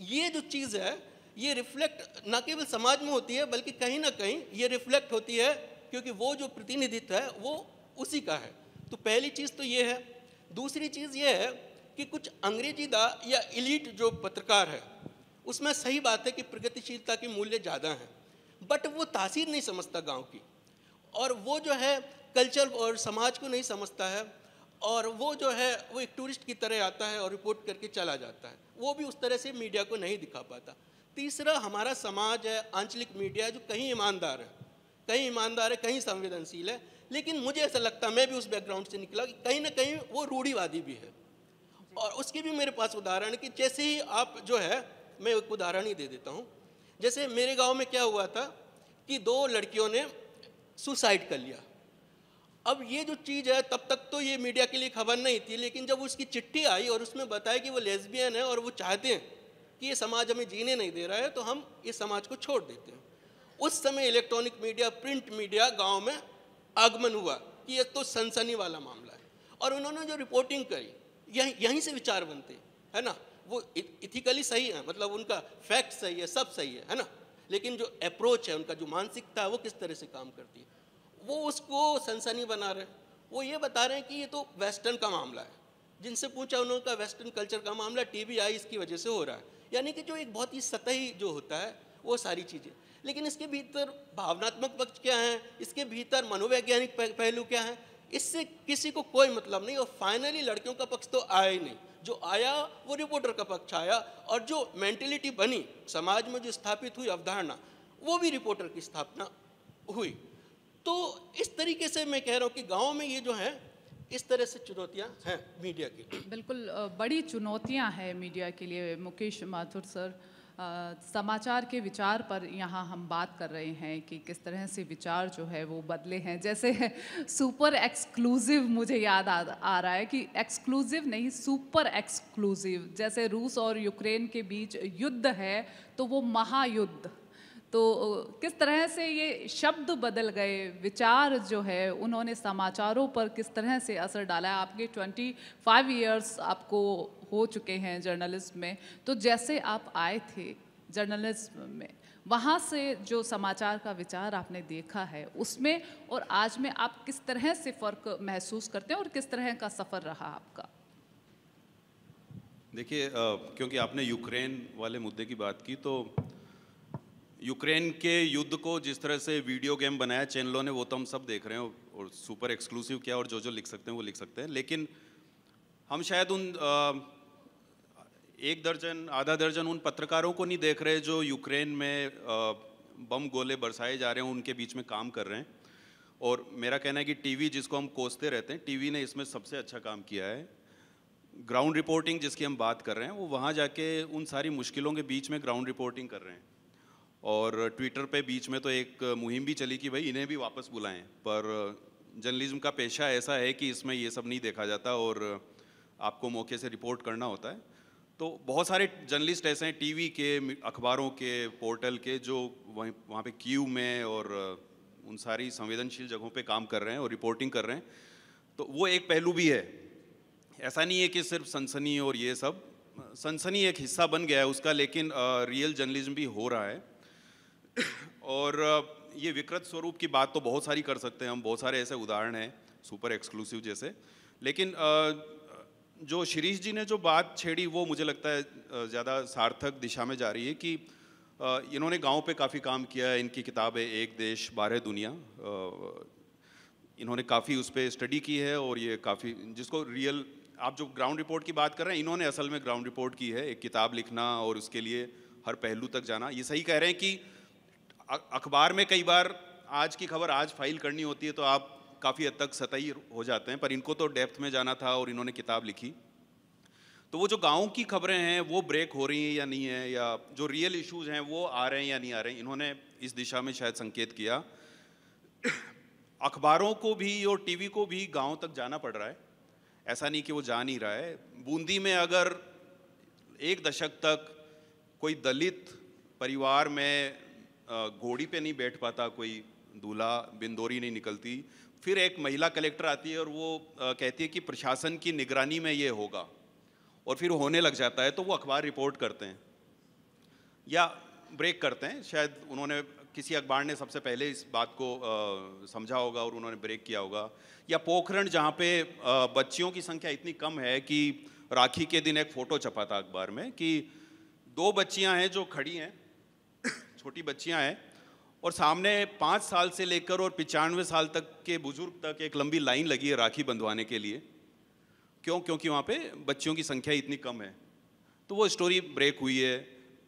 ये जो चीज़ है, ये रिफ्लेक्ट न केवल समाज में होती है, बल्कि कहीं ना कहीं ये रिफ्लेक्ट होती है, क्योंकि वो जो प्रतिनिधित्व है, वो उसी का है। तो पहली चीज़ तो ये है। दूसरी चीज़ ये है कि कुछ अंग्रेज़ी दा या इलीट जो पत्रकार है, उसमें सही बात है कि प्रगतिशीलता के मूल्य ज़्यादा हैं बट वो तासीर नहीं समझता गाँव की। और वो जो है कल्चर और समाज को नहीं समझता है और वो जो है वो एक टूरिस्ट की तरह आता है और रिपोर्ट करके चला जाता है। वो भी उस तरह से मीडिया को नहीं दिखा पाता। तीसरा हमारा समाज है आंचलिक मीडिया जो कहीं ईमानदार है। कहीं ईमानदार है कहीं संवेदनशील है। लेकिन मुझे ऐसा लगता है मैं भी उस बैकग्राउंड से निकला कि कहीं ना कहीं वो रूढ़ीवादी भी है। और उसकी भी मेरे पास उदाहरण है कि जैसे ही आप जो है मैं एक उदाहरण ही दे देता हूँ। जैसे मेरे गाँव में क्या हुआ था कि दो लड़कियों ने सुसाइड कर लिया। अब ये जो चीज़ है, तब तक तो ये मीडिया के लिए खबर नहीं थी, लेकिन जब उसकी चिट्ठी आई और उसमें बताया कि वो लेस्बियन है और वो चाहते हैं कि ये समाज हमें जीने नहीं दे रहा है तो हम इस समाज को छोड़ देते हैं। उस समय इलेक्ट्रॉनिक मीडिया, प्रिंट मीडिया गाँव में आगमन हुआ कि ये तो सनसनी वाला मामला है। और उन्होंने जो रिपोर्टिंग करी, यहीं यहीं से विचार बनते, है ना? वो इथिकली सही है मतलब उनका फैक्ट सही है, सब सही है है ना? लेकिन जो अप्रोच है, उनका जो मानसिकता है, वो किस तरह से काम करती है? वो उसको सनसनी बना रहे वो ये बता रहे हैं कि ये तो वेस्टर्न का मामला है। जिनसे पूछा उन्होंने कहा, वेस्टर्न कल्चर का मामला टीवी आई इसकी वजह से हो रहा है। यानी कि जो एक बहुत ही सतही जो होता है, वो सारी चीज़ें। लेकिन इसके भीतर भावनात्मक पक्ष क्या है? इसके भीतर मनोवैज्ञानिक पहलू क्या है? इससे किसी को कोई मतलब नहीं और फाइनली लड़कियों का पक्ष तो आया ही नहीं। जो आया, वो रिपोर्टर का पक्ष आया और जो मेंटेलिटी बनी, समाज में जो स्थापित हुई अवधारणा, वो भी रिपोर्टर की स्थापना हुई। तो इस तरीके से मैं कह रहा हूँ कि गाँव में ये जो है इस तरह से चुनौतियाँ हैं मीडिया की बिल्कुल बड़ी चुनौतियाँ हैं मीडिया के लिए। मुकेश माथुर सर आ, समाचार के विचार पर यहाँ हम बात कर रहे हैं कि किस तरह से विचार जो है वो बदले हैं। जैसे सुपर एक्सक्लूसिव मुझे याद आ, आ रहा है कि एक्सक्लूसिव नहीं सुपर एक्सक्लूसिव। जैसे रूस और यूक्रेन के बीच युद्ध है तो वो महायुद्ध। तो किस तरह से ये शब्द बदल गए? विचार जो है, उन्होंने समाचारों पर किस तरह से असर डाला है? आपके ट्वेंटी फाइव ईयर्स आपको हो चुके हैं जर्नलिज्म में। तो जैसे आप आए थे जर्नलिज्म में, वहाँ से जो समाचार का विचार आपने देखा है, उसमें और आज में आप किस तरह से फ़र्क महसूस करते हैं और किस तरह का सफ़र रहा आपका? देखिए क्योंकि आपने यूक्रेन वाले मुद्दे की बात की तो यूक्रेन के युद्ध को जिस तरह से वीडियो गेम बनाया चैनलों ने वो तो हम सब देख रहे हैं और सुपर एक्सक्लूसिव क्या और जो जो लिख सकते हैं वो लिख सकते हैं। लेकिन हम शायद उन आ, एक दर्जन आधा दर्जन उन पत्रकारों को नहीं देख रहे जो यूक्रेन में बम गोले बरसाए जा रहे हैं उनके बीच में काम कर रहे हैं। और मेरा कहना है कि टीवी जिसको हम कोसते रहते हैं टीवी ने इसमें सबसे अच्छा काम किया है। ग्राउंड रिपोर्टिंग जिसकी हम बात कर रहे हैं वो वहाँ जाके उन सारी मुश्किलों के बीच में ग्राउंड रिपोर्टिंग कर रहे हैं। और ट्विटर पे बीच में तो एक मुहिम भी चली कि भाई इन्हें भी वापस बुलाएँ। पर जर्नलिज्म का पेशा ऐसा है कि इसमें ये सब नहीं देखा जाता और आपको मौके से रिपोर्ट करना होता है। तो बहुत सारे जर्नलिस्ट ऐसे हैं, टीवी के, अखबारों के, पोर्टल के, जो वहीं, वहाँ पे क्यू में और उन सारी संवेदनशील जगहों पे काम कर रहे हैं और रिपोर्टिंग कर रहे हैं। तो वो एक पहलू भी है। ऐसा नहीं है कि सिर्फ़ सनसनी और ये सब, सनसनी एक हिस्सा बन गया है उसका, लेकिन रियल जर्नलिज्म भी हो रहा है। और ये विकृत स्वरूप की बात तो बहुत सारी कर सकते हैं हम, बहुत सारे ऐसे उदाहरण हैं सुपर एक्सक्लूसिव जैसे। लेकिन जो शिरीष जी ने जो बात छेड़ी वो मुझे लगता है ज़्यादा सार्थक दिशा में जा रही है कि इन्होंने गाँव पे काफ़ी काम किया है, इनकी किताब है एक देश, बारह दुनिया इन्होंने काफ़ी उस पर स्टडी की है और ये काफ़ी, जिसको रियल आप जो ग्राउंड रिपोर्ट की बात कर रहे हैं, इन्होंने असल में ग्राउंड रिपोर्ट की है, एक किताब लिखना और उसके लिए हर पहलू तक जाना, ये सही कह रहे हैं कि अखबार में कई बार आज की खबर आज फ़ाइल करनी होती है तो आप काफ़ी हद तक सतही हो जाते हैं, पर इनको तो डेप्थ में जाना था और इन्होंने किताब लिखी। तो वो जो गाँव की खबरें हैं, वो ब्रेक हो रही हैं या नहीं है, या जो रियल इश्यूज़ हैं, वो आ रहे हैं या नहीं आ रहे हैं, इन्होंने इस दिशा में शायद संकेत किया। अखबारों को भी और टीवी को भी गाँव तक जाना पड़ रहा है। ऐसा नहीं कि वो जा नहीं रहा है। बूंदी में अगर एक दशक तक कोई दलित परिवार में घोड़ी पे नहीं बैठ पाता कोई दूल्हा बिंदोरी नहीं निकलती। फिर एक महिला कलेक्टर आती है और वो कहती है कि प्रशासन की निगरानी में ये होगा। और फिर होने लग जाता है तो वो अखबार रिपोर्ट करते हैं। या ब्रेक करते हैं। शायद उन्होंने किसी अखबार ने सबसे पहले इस बात को समझा होगा और उन्होंने ब्रेक किया होगा। या पोखरण जहाँ पे आ, बच्चियों की संख्या इतनी कम है कि राखी के दिन एक फ़ोटो छपा था अखबार में कि दो बच्चियाँ हैं जो खड़ी हैं। छोटी बच्चियाँ हैं और सामने पाँच साल से लेकर और पचानवे साल तक के बुज़ुर्ग तक एक लंबी लाइन लगी है राखी बंधवाने के लिए। क्यों? क्योंकि वहाँ पे बच्चियों की संख्या इतनी कम है। तो वो स्टोरी ब्रेक हुई है।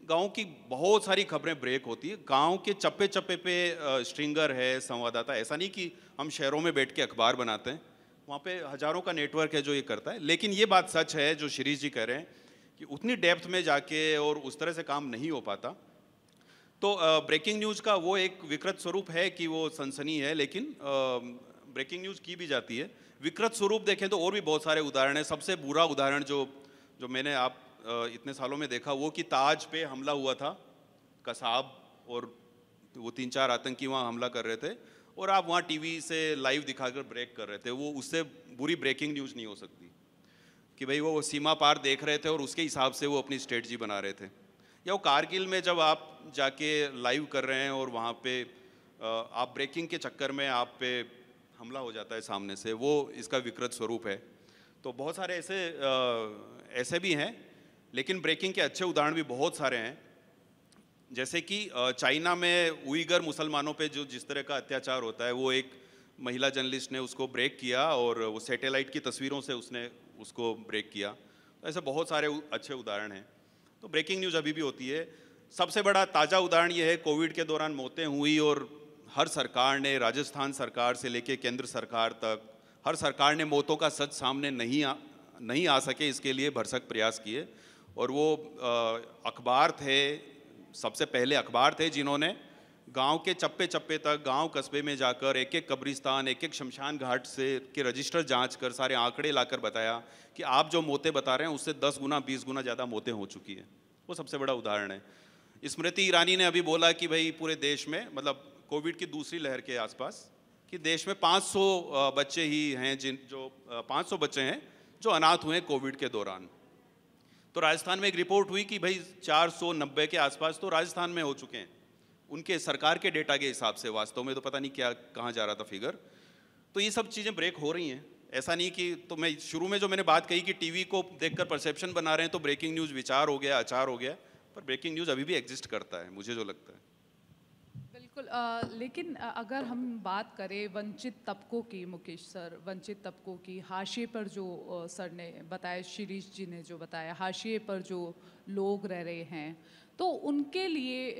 गाँव की बहुत सारी खबरें ब्रेक होती है। गाँव के चप्पे चप्पे पे स्ट्रिंगर है, संवाददाता। ऐसा नहीं कि हम शहरों में बैठ के अखबार बनाते हैं। वहाँ पे हज़ारों का नेटवर्क है जो ये करता है। लेकिन ये बात सच है, जो शिरीष जी कह रहे हैं कि उतनी डेप्थ में जाके और उस तरह से काम नहीं हो पाता। तो ब्रेकिंग न्यूज़ का वो एक विकृत स्वरूप है कि वो सनसनी है, लेकिन ब्रेकिंग न्यूज़ की भी जाती है। विकृत स्वरूप देखें तो और भी बहुत सारे उदाहरण हैं। सबसे बुरा उदाहरण जो जो मैंने आप इतने सालों में देखा, वो कि ताज पे हमला हुआ था। कसाब और वो तीन चार आतंकी वहाँ हमला कर रहे थे और आप वहाँ टीवी से लाइव दिखाकर ब्रेक कर रहे थे। वो उससे बुरी ब्रेकिंग न्यूज़ नहीं हो सकती कि भाई वो सीमा पार देख रहे थे और उसके हिसाब से वो अपनी स्ट्रेटजी बना रहे थे। या वो कारगिल में जब आप जाके लाइव कर रहे हैं और वहाँ पे आप ब्रेकिंग के चक्कर में आप पे हमला हो जाता है सामने से, वो इसका विकृत स्वरूप है। तो बहुत सारे ऐसे ऐसे भी हैं, लेकिन ब्रेकिंग के अच्छे उदाहरण भी बहुत सारे हैं। जैसे कि चाइना में उइगर मुसलमानों पे जो जिस तरह का अत्याचार होता है, वो एक महिला जर्नलिस्ट ने उसको ब्रेक किया और वो सैटेलाइट की तस्वीरों से उसने उसको ब्रेक किया। तो ऐसे बहुत सारे अच्छे उदाहरण हैं। तो ब्रेकिंग न्यूज़ अभी भी होती है। सबसे बड़ा ताज़ा उदाहरण यह है, कोविड के दौरान मौतें हुई और हर सरकार ने, राजस्थान सरकार से लेके केंद्र सरकार तक, हर सरकार ने मौतों का सच सामने नहीं आ नहीं आ सके, इसके लिए भरसक प्रयास किए। और वो अखबार थे, सबसे पहले अखबार थे जिन्होंने गाँव के चप्पे चप्पे तक, गाँव कस्बे में जाकर एक एक कब्रिस्तान एक एक शमशान घाट से के रजिस्टर जाँच कर सारे आंकड़े लाकर बताया कि आप जो मोते बता रहे हैं, उससे दस गुना, बीस गुना ज़्यादा मोतें हो चुकी है। वो सबसे बड़ा उदाहरण है। स्मृति ईरानी ने अभी बोला कि भाई, पूरे देश में मतलब कोविड की दूसरी लहर के आसपास, कि देश में 500 बच्चे ही हैं जिन, जो 500 बच्चे हैं, जो अनाथ हुए कोविड के दौरान। तो राजस्थान में एक रिपोर्ट हुई कि भाई 490 के आसपास तो राजस्थान में हो चुके हैं। उनके सरकार के डेटा के हिसाब से वास्तव में तो पता नहीं क्या कहाँ जा रहा था फिगर तो ये सब चीज़ें ब्रेक हो रही हैं। ऐसा नहीं कि तो मैं शुरू में जो मैंने बात कही कि टीवी को देखकर परसेप्शन बना रहे हैं तो ब्रेकिंग न्यूज़ विचार हो गया आचार हो गया पर ब्रेकिंग न्यूज़ अभी भी एग्जिस्ट करता है मुझे जो लगता है। बिल्कुल आ, लेकिन अगर हम बात करें वंचित तबकों की मुकेश सर वंचित तबकों की हाशिए पर जो सर ने बताया शिरीष जी ने जो बताया हाशिए पर जो लोग रह रहे हैं तो उनके लिए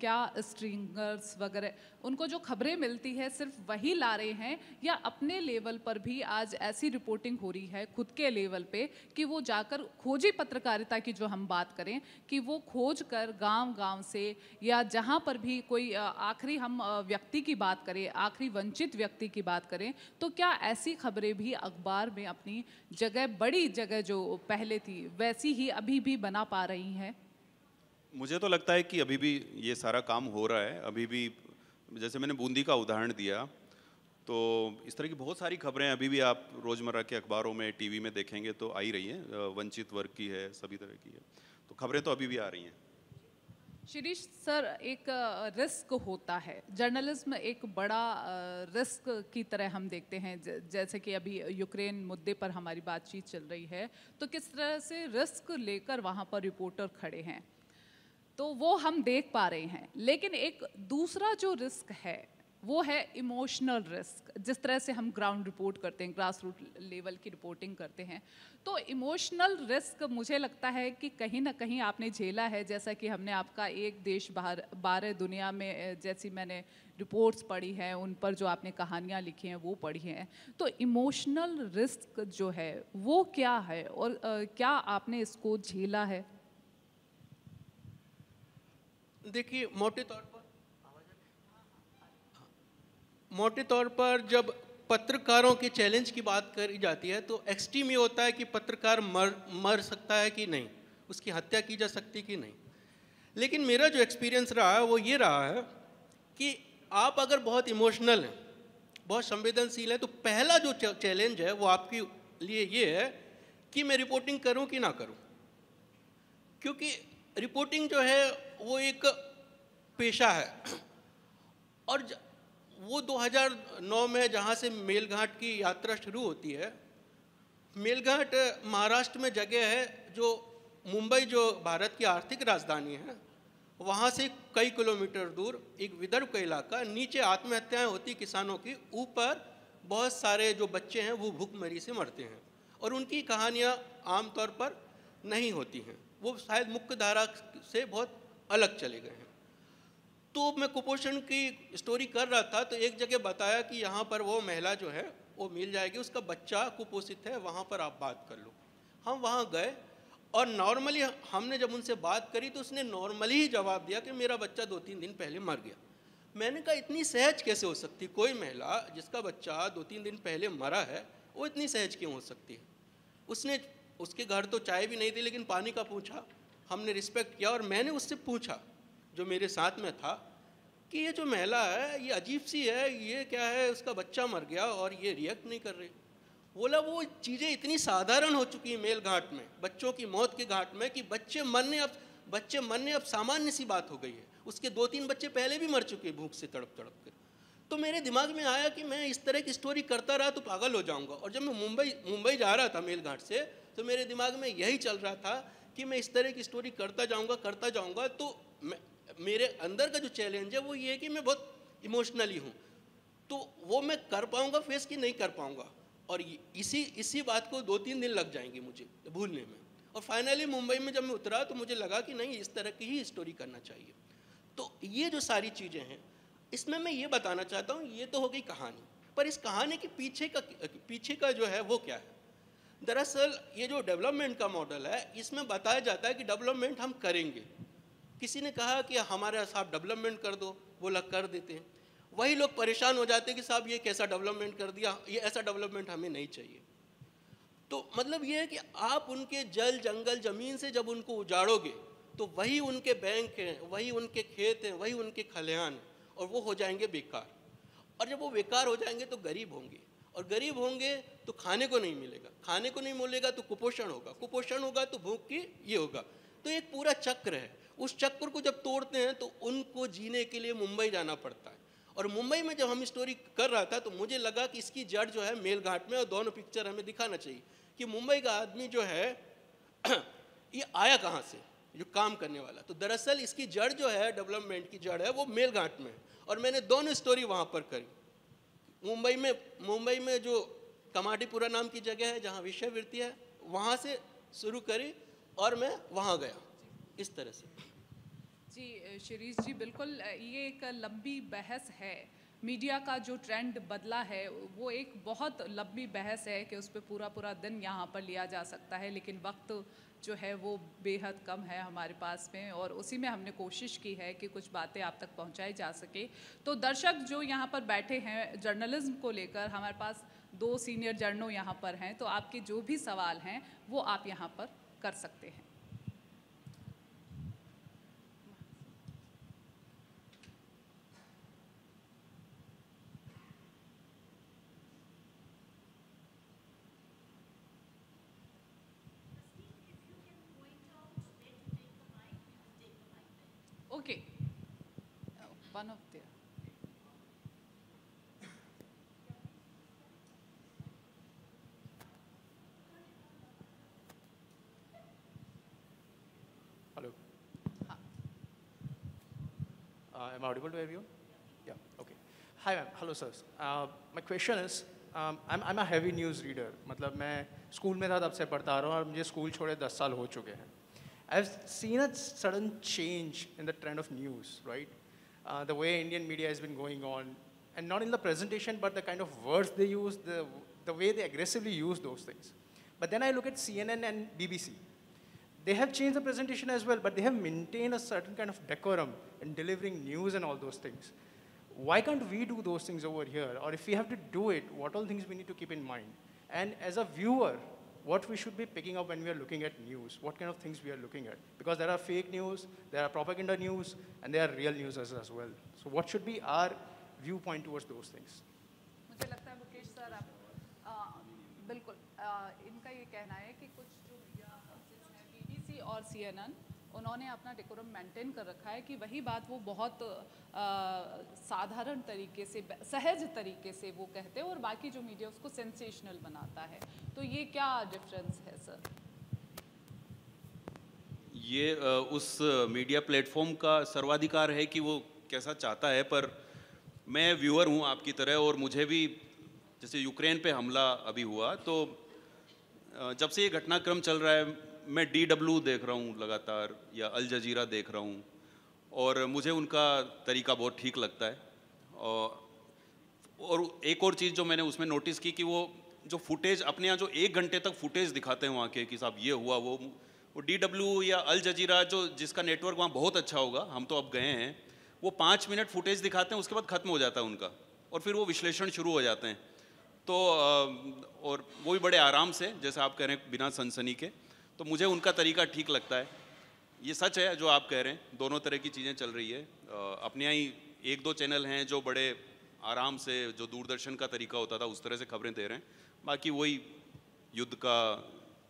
क्या स्ट्रिंगर्स वगैरह, उनको जो खबरें मिलती है सिर्फ़ वही ला रहे हैं या अपने लेवल पर भी आज ऐसी रिपोर्टिंग हो रही है खुद के लेवल पे कि वो जाकर खोजी पत्रकारिता की जो हम बात करें कि वो खोज कर गाँव गाँव से या जहाँ पर भी कोई आखिरी हम व्यक्ति की बात करें, आखिरी वंचित व्यक्ति की बात करें तो क्या ऐसी खबरें भी अखबार में अपनी जगह, बड़ी जगह जो पहले थी, वैसी ही अभी भी बना पा रही हैं? मुझे तो लगता है कि अभी भी ये सारा काम हो रहा है। अभी भी जैसे मैंने बूंदी का उदाहरण दिया तो इस तरह की बहुत सारी खबरें अभी भी आप रोज़मर्रा के अखबारों में, टीवी में देखेंगे तो आ ही रही हैं। वंचित वर्ग की है, सभी तरह की है। तो खबरें तो अभी भी आ रही हैं। शिरीष सर, एक रिस्क होता है। जर्नलिज्म एक बड़ा रिस्क की तरह हम देखते हैं। जैसे कि अभी यूक्रेन मुद्दे पर हमारी बातचीत चल रही है तो किस तरह से रिस्क लेकर वहाँ पर रिपोर्टर खड़े हैं? तो वो हम देख पा रहे हैं। लेकिन एक दूसरा जो रिस्क है, वो है इमोशनल रिस्क। जिस तरह से हम ग्राउंड रिपोर्ट करते हैं ग्रास रूट लेवल की रिपोर्टिंग करते हैं तो इमोशनल रिस्क मुझे लगता है कि कहीं ना कहीं आपने झेला है। जैसा कि हमने आपका एक देश बाहर बारह दुनिया में जैसी मैंने रिपोर्ट्स पढ़ी हैं, उन पर जो आपने कहानियाँ लिखी हैं, वो पढ़ी हैं। तो इमोशनल रिस्क जो है, वो क्या है? और क्या आपने इसको झेला है? देखिए, मोटे तौर पर मोटे तौर पर जब पत्रकारों के चैलेंज की बात करी जाती है तो एक्सट्रीम ये होता है कि पत्रकार मर मर सकता है कि नहीं? उसकी हत्या की जा सकती कि नहीं? लेकिन मेरा जो एक्सपीरियंस रहा है, वो ये रहा है कि आप अगर बहुत इमोशनल हैं, बहुत संवेदनशील हैं तो पहला जो चैलेंज है, वो आपके लिए ये है कि मैं रिपोर्टिंग करूँ कि ना करूँ? क्योंकि रिपोर्टिंग जो है, वो एक पेशा है। और वो 2009 में जहाँ से मेलघाट की यात्रा शुरू होती है, मेलघाट महाराष्ट्र में जगह है जो मुंबई जो भारत की आर्थिक राजधानी है, वहाँ से कई किलोमीटर दूर एक विदर्भ का इलाका, नीचे आत्महत्याएँ होती किसानों की, ऊपर बहुत सारे जो बच्चे हैं, वो भूखमरी से मरते हैं। और उनकी कहानियाँ आमतौर पर नहीं होती हैं। वो शायद मुख्य धारा से बहुत अलग चले गए हैं। तो मैं कुपोषण की स्टोरी कर रहा था तो एक जगह बताया कि यहाँ पर वो महिला जो है, वो मिल जाएगी, उसका बच्चा कुपोषित है, वहाँ पर आप बात कर लो। हम वहाँ गए और नॉर्मली हमने जब उनसे बात करी तो उसने नॉर्मली ही जवाब दिया कि मेरा बच्चा दो तीन दिन पहले मर गया। मैंने कहा, इतनी सहज कैसे हो सकती? कोई महिला जिसका बच्चा दो तीन दिन पहले मरा है, वो इतनी सहज क्यों हो सकती है? उसने उसके घर तो चाय भी नहीं थी, लेकिन पानी का पूछा। हमने रिस्पेक्ट किया और मैंने उससे पूछा, जो मेरे साथ में था, कि ये जो महिला है, ये अजीब सी है, ये क्या है, उसका बच्चा मर गया और ये रिएक्ट नहीं कर रही। बोला, वो चीज़ें इतनी साधारण हो चुकी हैं मेल घाट में, बच्चों की मौत के घाट में, कि बच्चे मरने अब, बच्चे मरने अब सामान्य सी बात हो गई है। उसके दो तीन बच्चे पहले भी मर चुके हैं भूख से तड़प तड़प कर तो मेरे दिमाग में आया कि मैं इस तरह की स्टोरी करता रहा तो पागल हो जाऊँगा। और जब मैं मुंबई मुंबई जा रहा था मेल घाट से तो मेरे दिमाग में यही चल रहा था कि मैं इस तरह की स्टोरी करता जाऊँगा करता जाऊँगा। तो मेरे अंदर का जो चैलेंज है वो ये है कि मैं बहुत इमोशनली हूँ। तो वो मैं कर पाऊँगा फेस कि नहीं कर पाऊँगा। और इसी इसी बात को दो तीन दिन लग जाएँगे मुझे भूलने में। और फाइनली मुंबई में जब मैं उतरा तो मुझे लगा कि नहीं, इस तरह की ही स्टोरी करना चाहिए। तो ये जो सारी चीज़ें हैं, इसमें मैं ये बताना चाहता हूँ, ये तो हो गई कहानी। पर इस कहानी के पीछे का पीछे का जो है वो क्या है? दरअसल ये जो डेवलपमेंट का मॉडल है, इसमें बताया जाता है कि डेवलपमेंट हम करेंगे। किसी ने कहा कि हमारे साहब डेवलपमेंट कर दो, वो लग कर देते हैं। वही लोग परेशान हो जाते हैं कि साहब ये कैसा डेवलपमेंट कर दिया, ये ऐसा डेवलपमेंट हमें नहीं चाहिए। तो मतलब ये है कि आप उनके जल, जंगल, ज़मीन से जब उनको उजाड़ोगे तो वही उनके बैंक हैं, वही उनके खेत हैं, वही उनके खलिहान और वो हो जाएँगे बेकार। और जब वो बेकार हो जाएँगे तो गरीब होंगे। और गरीब होंगे तो खाने को नहीं मिलेगा। खाने को नहीं मिलेगा तो कुपोषण होगा। कुपोषण होगा तो भूख की ये होगा। तो एक पूरा चक्र है। उस चक्र को जब तोड़ते हैं तो उनको जीने के लिए मुंबई जाना पड़ता है। और मुंबई में जब हम स्टोरी कर रहा था तो मुझे लगा कि इसकी जड़ जो है मेलघाट में और दोनों पिक्चर हमें दिखाना चाहिए कि मुंबई का आदमी जो है, ये आया कहाँ से? जो काम करने वाला। तो दरअसल इसकी जड़ जो है डेवलपमेंट की जड़ है, वो मेलघाट में और मैंने दोनों स्टोरी वहाँ पर करी। मुंबई में मुंबई में जो कमाडीपुरा नाम की जगह है जहाँ विषयवृत्ति है, वहाँ से शुरू करी और मैं वहाँ गया, इस तरह से। जी शिरीष जी, बिल्कुल ये एक लंबी बहस है। मीडिया का जो ट्रेंड बदला है, वो एक बहुत लंबी बहस है कि उस पर पूरा पूरा दिन यहाँ पर लिया जा सकता है, लेकिन वक्त जो है वो बेहद कम है हमारे पास में और उसी में हमने कोशिश की है कि कुछ बातें आप तक पहुँचाई जा सके। तो दर्शक जो यहाँ पर बैठे हैं जर्नलिज्म को लेकर, हमारे पास दो सीनियर जर्नों यहाँ पर हैं तो आपके जो भी सवाल हैं, वो आप यहाँ पर कर सकते हैं। one of there. Hello. Uh, am I audible to everyone? Yeah, okay. Hi, ma'am. Hello, sirs. Uh, my question is, um, I'm, I'm a heavy news reader. मतलब मैं स्कूल में था तब से पढ़ता आ रहा हूँ और मुझे स्कूल छोड़े दस साल हो चुके हैं I've seen a sudden change in the trend of news, right? Uh, the way Indian media has been going on, and not in the presentation, but the kind of words they use, the, the way they aggressively use those things. But then I look at CNN and BBC. They have changed the presentation as well, but they have maintained a certain kind of decorum in delivering news and all those things. Why can't we do those things over here? Or if we have to do it, what all things we need to keep in mind? And as a viewer, what we should be picking up when we are looking at news, what kind of things we are looking at. Because there are fake news, there are propaganda news, and there are real news as, as well. So what should be our viewpoint towards those things? मुझे लगता है Mukesh sir आप आ, बिल्कुल आ, इनका ये कहना है कि कुछ जो मीडिया हाउसेस हैं बीबीसी और सीएनएन उन्होंने अपना डेकोरम मेंटेन कर रखा है कि वही बात वो बहुत साधारण तरीके से, सहज तरीके से वो कहते हैं और बाकी जो मीडिया उसको सेंसेशनल बनाता है। तो ये क्या डिफरेंस है सर ये उस मीडिया प्लेटफॉर्म का सर्वाधिकार है कि वो कैसा चाहता है, पर मैं व्यूअर हूँ आपकी तरह और मुझे भी, जैसे यूक्रेन पे हमला अभी हुआ तो जब से ये घटनाक्रम चल रहा है मैं डी डब्ल्यू देख रहा हूँ लगातार या अल जजीरा देख रहा हूँ और मुझे उनका तरीका बहुत ठीक लगता है। और और एक और चीज़ जो मैंने उसमें नोटिस की कि वो जो फुटेज अपने यहाँ जो एक घंटे तक फुटेज दिखाते हैं वहाँ के कि साहब ये हुआ, वो वो डी डब्ल्यू या अल जजीरा जो जिसका नेटवर्क वहाँ बहुत अच्छा होगा, हम तो अब गए हैं, वो पाँच मिनट फुटेज दिखाते हैं, उसके बाद ख़त्म हो जाता है उनका और फिर वो विश्लेषण शुरू हो जाते हैं। तो और वो भी बड़े आराम से, जैसे आप कह रहे हैं, बिना सनसनी के। तो मुझे उनका तरीका ठीक लगता है। ये सच है जो आप कह रहे हैं, दोनों तरह की चीज़ें चल रही है। अपने यहाँ ही एक दो चैनल हैं जो बड़े आराम से, जो दूरदर्शन का तरीका होता था, उस तरह से खबरें दे रहे हैं। बाकी वही युद्ध का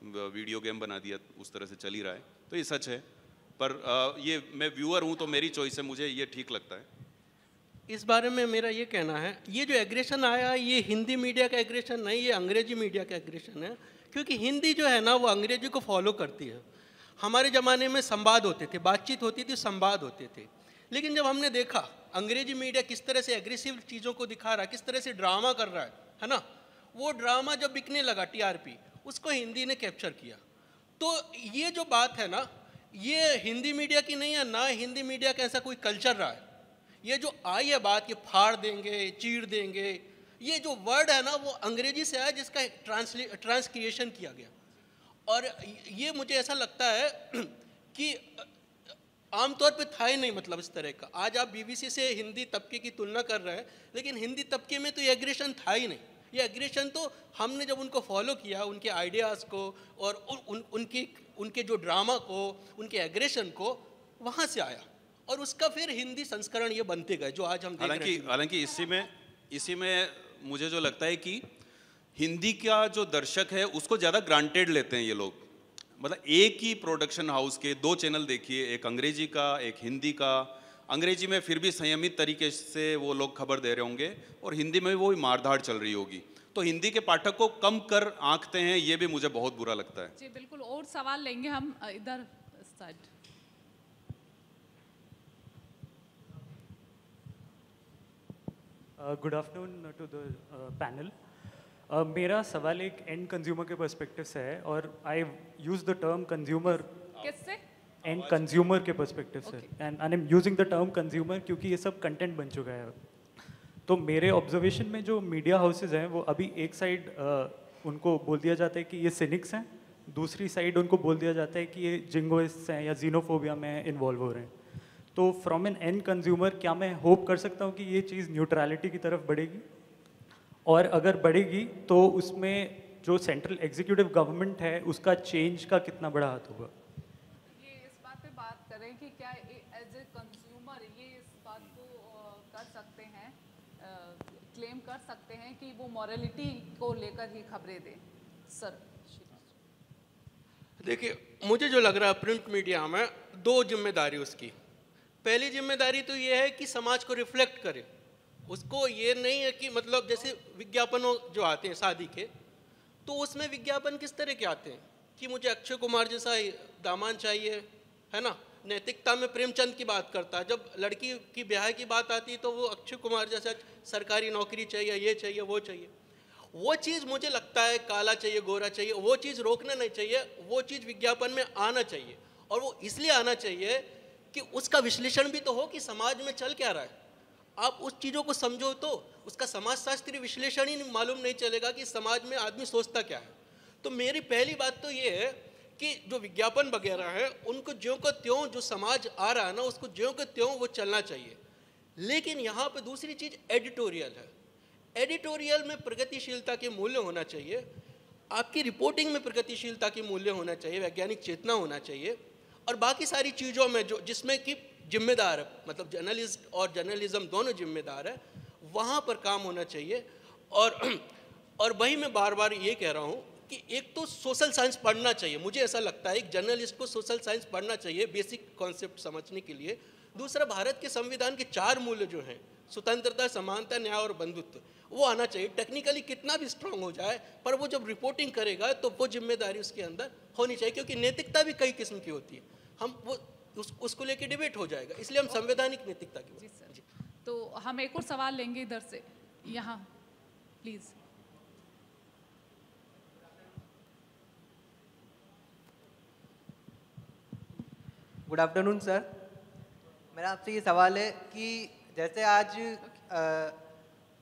वीडियो गेम बना दिया, उस तरह से चल ही रहा है। तो ये सच है। पर ये मैं व्यूअर हूँ तो मेरी चॉइस है, मुझे ये ठीक लगता है। इस बारे में मेरा ये कहना है, ये जो एग्रेशन आया, ये हिंदी मीडिया का एग्रेशन नहीं, ये अंग्रेज़ी मीडिया का एग्रेशन है। क्योंकि हिंदी जो है ना, वो अंग्रेज़ी को फॉलो करती है। हमारे ज़माने में संवाद होते थे, बातचीत होती थी, संवाद होते थे। लेकिन जब हमने देखा, अंग्रेज़ी मीडिया किस तरह से एग्रेसिव चीज़ों को दिखा रहा है, किस तरह से ड्रामा कर रहा है है ना? वो ड्रामा जब बिकने लगा टीआरपी उसको हिंदी ने कैप्चर किया। तो ये जो बात है ना, ये हिंदी मीडिया की नहीं है, ना हिंदी मीडिया का ऐसा कोई कल्चर रहा है। ये जो आई है बात, ये फाड़ देंगे, चीर देंगे ये जो वर्ड है ना वो अंग्रेज़ी से आया जिसका ट्रांसले ट्रांसक्रिएशन किया गया। और ये मुझे ऐसा लगता है कि आमतौर पे था ही नहीं मतलब इस तरह का। आज आप बीबीसी से हिंदी तबके की तुलना कर रहे हैं लेकिन हिंदी तबके में तो ये एग्रेशन था ही नहीं। ये एग्रेशन तो हमने जब उनको फॉलो किया उनके आइडियाज़ को और उन, उन, उनकी उनके जो ड्रामा को उनके एग्रेशन को वहाँ से आया। और उसका फिर हिंदी संस्करण ये बनते गए जो आज हम हालाँकि हालाँकि इसी में इसी में मुझे जो लगता है कि हिंदी का जो दर्शक है, उसको ज़्यादा ग्रांटेड लेते हैं ये लोग। मतलब एक ही प्रोडक्शन हाउस के दो चैनल देखिए, एक अंग्रेज़ी का, एक हिंदी का। अंग्रेज़ी में फिर भी संयमित तरीके से वो लोग खबर दे रहे होंगे और हिंदी में भी वो मारधाड़ चल रही होगी। तो हिंदी के पाठक को कम कर आंकते हैं, ये भी मुझे बहुत बुरा लगता है। जी, बिल्कुल, और सवाल लेंगे हम इधर side good afternoon to the panel मेरा सवाल एक एंड कंज्यूमर के पर्सपेक्टिव से है और I use the term consumer किससे? एंड कंज्यूमर के पर्सपेक्टिव से। And I am using the term consumer क्योंकि ये सब कंटेंट बन चुका है। तो मेरे ऑब्जर्वेशन में जो मीडिया हाउसेज हैं वो अभी एक साइड uh, उनको बोल दिया जाता है कि ये सिनिक्स हैं। दूसरी साइड उनको बोल दिया जाता है कि ये जिंगोइस्ट हैं या जीनोफोबिया में इन्वॉल्व हो रहे हैं। तो फ्रॉम एन एंड कंज्यूमर क्या मैं होप कर सकता हूँ कि ये चीज़ न्यूट्रलिटी की तरफ़ बढ़ेगी? और अगर बढ़ेगी तो उसमें जो सेंट्रल एग्जीक्यूटिव गवर्नमेंट है उसका चेंज का कितना बड़ा हाथ होगा? ये इस बात पे बात करें कि क्या एज ए कंज्यूमर ये इस बात को कर सकते हैं क्लेम कर सकते हैं कि वो मॉरलिटी को लेकर ही खबरें दें। सर देखिए मुझे जो लग रहा है प्रिंट मीडिया में दो ज़िम्मेदारी उसकी। पहली ज़िम्मेदारी तो ये है कि समाज को रिफ्लेक्ट करे। उसको ये नहीं है कि मतलब जैसे विज्ञापनों जो आते हैं शादी के तो उसमें विज्ञापन किस तरह के आते हैं? कि मुझे अक्षय कुमार जैसा दामान चाहिए, है ना? नैतिकता में प्रेमचंद की बात करता है। जब लड़की की ब्याह की बात आती है तो वो अक्षय कुमार जैसा सरकारी नौकरी चाहिए, ये चाहिए, वो चाहिए। वो चीज़ मुझे लगता है काला चाहिए, गोरा चाहिए, वो चीज़ रोकना नहीं चाहिए, वो चीज़ विज्ञापन में आना चाहिए। और वो इसलिए आना चाहिए कि उसका विश्लेषण भी तो हो कि समाज में चल क्या रहा है। आप उस चीज़ों को समझो तो उसका समाजशास्त्रीय विश्लेषण ही मालूम नहीं चलेगा कि समाज में आदमी सोचता क्या है। तो मेरी पहली बात तो ये है कि जो विज्ञापन वगैरह है, उनको ज्यों को त्यों जो समाज आ रहा है ना, उसको ज्यों को त्यों वो चलना चाहिए। लेकिन यहाँ पर दूसरी चीज़ एडिटोरियल है। एडिटोरियल में प्रगतिशीलता के मूल्य होना चाहिए। आपकी रिपोर्टिंग में प्रगतिशीलता के मूल्य होना चाहिए, वैज्ञानिक चेतना होना चाहिए। और बाकी सारी चीज़ों में जो, जिसमें कि जिम्मेदार है मतलब जर्नलिस्ट और जर्नलिज्म दोनों जिम्मेदार है, वहाँ पर काम होना चाहिए। और और वही मैं बार बार ये कह रहा हूँ कि एक तो सोशल साइंस पढ़ना चाहिए। मुझे ऐसा लगता है एक जर्नलिस्ट को सोशल साइंस पढ़ना चाहिए, बेसिक कॉन्सेप्ट समझने के लिए। दूसरा भारत के संविधान के चार मूल्य जो हैं स्वतंत्रता समानता न्याय और बंधुत्व वो आना चाहिए। टेक्निकली कितना भी स्ट्रांग हो जाए पर वो जब रिपोर्टिंग करेगा तो वो ज़िम्मेदारी उसके अंदर होनी चाहिए क्योंकि नैतिकता भी कई किस्म की होती है। हम वो उस, उसको लेके डिबेट हो जाएगा इसलिए हम संवैधानिक नैतिकता की जी सर। जी तो हम एक और सवाल लेंगे इधर से। यहाँ प्लीज़ गुड आफ्टरनून सर मेरा आपसे ये सवाल है कि जैसे आज आ,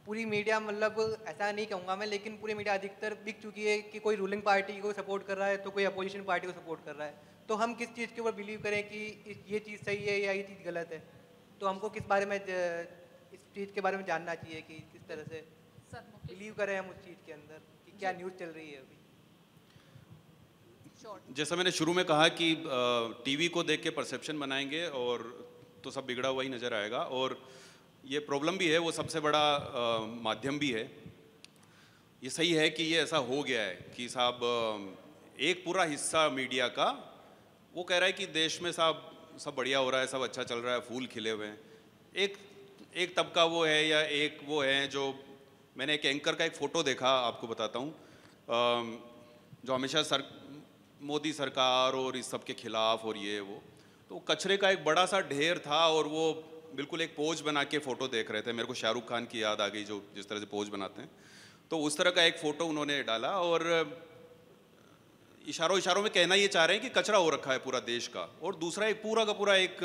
पूरी मीडिया मतलब ऐसा नहीं कहूँगा मैं लेकिन पूरी मीडिया अधिकतर बिक चुकी है कि कोई रूलिंग पार्टी को सपोर्ट कर रहा है तो कोई अपोजिशन पार्टी को सपोर्ट कर रहा है। तो हम किस चीज़ के ऊपर बिलीव करें कि ये चीज़ सही है या ये चीज़ गलत है? तो हमको किस बारे में इस चीज़ के बारे में जानना चाहिए कि किस तरह से बिलीव करें हम उस चीज़ के अंदर कि क्या न्यूज़ चल रही है अभी? जैसा मैंने शुरू में कहा कि टीवी को देख के परसेप्शन बनाएँगे और तो सब बिगड़ा हुआ ही नज़र आएगा और ये प्रॉब्लम भी है, वो सबसे बड़ा माध्यम भी है। ये सही है कि ये ऐसा हो गया है कि साहब एक पूरा हिस्सा मीडिया का, वो कह रहा है कि देश में साहब, सब बढ़िया हो रहा है, सब अच्छा चल रहा है, फूल खिले हुए हैं। एक एक तबका वो है या एक वो है जो मैंने एक एंकर का एक फ़ोटो देखा, आपको बताता हूँ। जो हमेशा सर, मोदी सरकार और इस सब के खिलाफ और ये वो। तो कचरे का एक बड़ा सा ढेर था और वो बिल्कुल एक पोज बना के फ़ोटो देख रहे थे। मेरे को शाहरुख खान की याद आ गई जो जिस तरह से पोज बनाते हैं। तो उस तरह का एक फ़ोटो उन्होंने डाला और इशारों इशारों में कहना ये चाह रहे हैं कि कचरा हो रखा है पूरा देश का और दूसरा एक पूरा का पूरा एक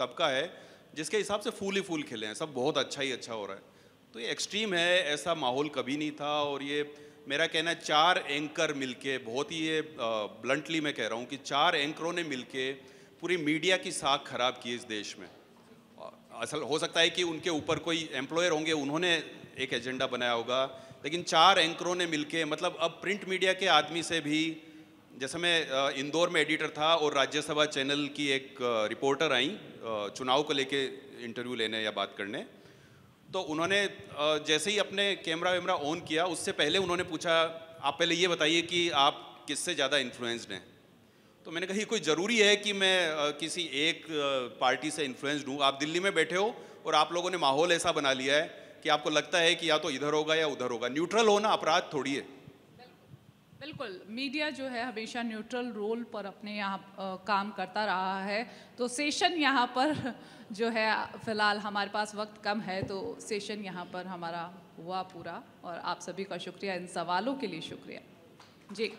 तबका है जिसके हिसाब से फूल ही फूल खिले हैं। सब बहुत अच्छा ही अच्छा हो रहा है। तो ये एक्सट्रीम है, ऐसा माहौल कभी नहीं था और ये मेरा कहना है चार एंकर मिलके बहुत ही ये ब्लंटली मैं कह रहा हूँ कि चार एंकरों ने मिलके पूरी मीडिया की साख खराब की इस देश में। असल हो सकता है कि उनके ऊपर कोई एम्प्लॉयर होंगे, उन्होंने एक एजेंडा बनाया होगा, लेकिन चार एंकरों ने मिलके मतलब अब प्रिंट मीडिया के आदमी से भी, जैसे मैं इंदौर में एडिटर था और राज्यसभा चैनल की एक रिपोर्टर आई चुनाव को लेके इंटरव्यू लेने या बात करने तो उन्होंने जैसे ही अपने कैमरा वैमरा ऑन किया, उससे पहले उन्होंने पूछा, आप पहले ये बताइए कि आप किससे ज़्यादा इन्फ्लुएंस्ड हैं? तो मैंने कहा कोई ज़रूरी है कि मैं किसी एक पार्टी से इन्फ्लुएंस्ड हूँ आप दिल्ली में बैठे हो और आप लोगों ने माहौल ऐसा बना लिया है कि आपको लगता है कि या तो इधर होगा या उधर होगा। न्यूट्रल होना अपराध थोड़ी है। बिल्कुल। मीडिया जो है, हमेशा न्यूट्रल रोल पर अपने यहाँ काम करता रहा है। तो सेशन यहाँ पर जो है, फ़िलहाल हमारे पास वक्त कम है तो सेशन यहाँ पर हमारा हुआ पूरा। और आप सभी का शुक्रिया। इन सवालों के लिए शुक्रिया। जी।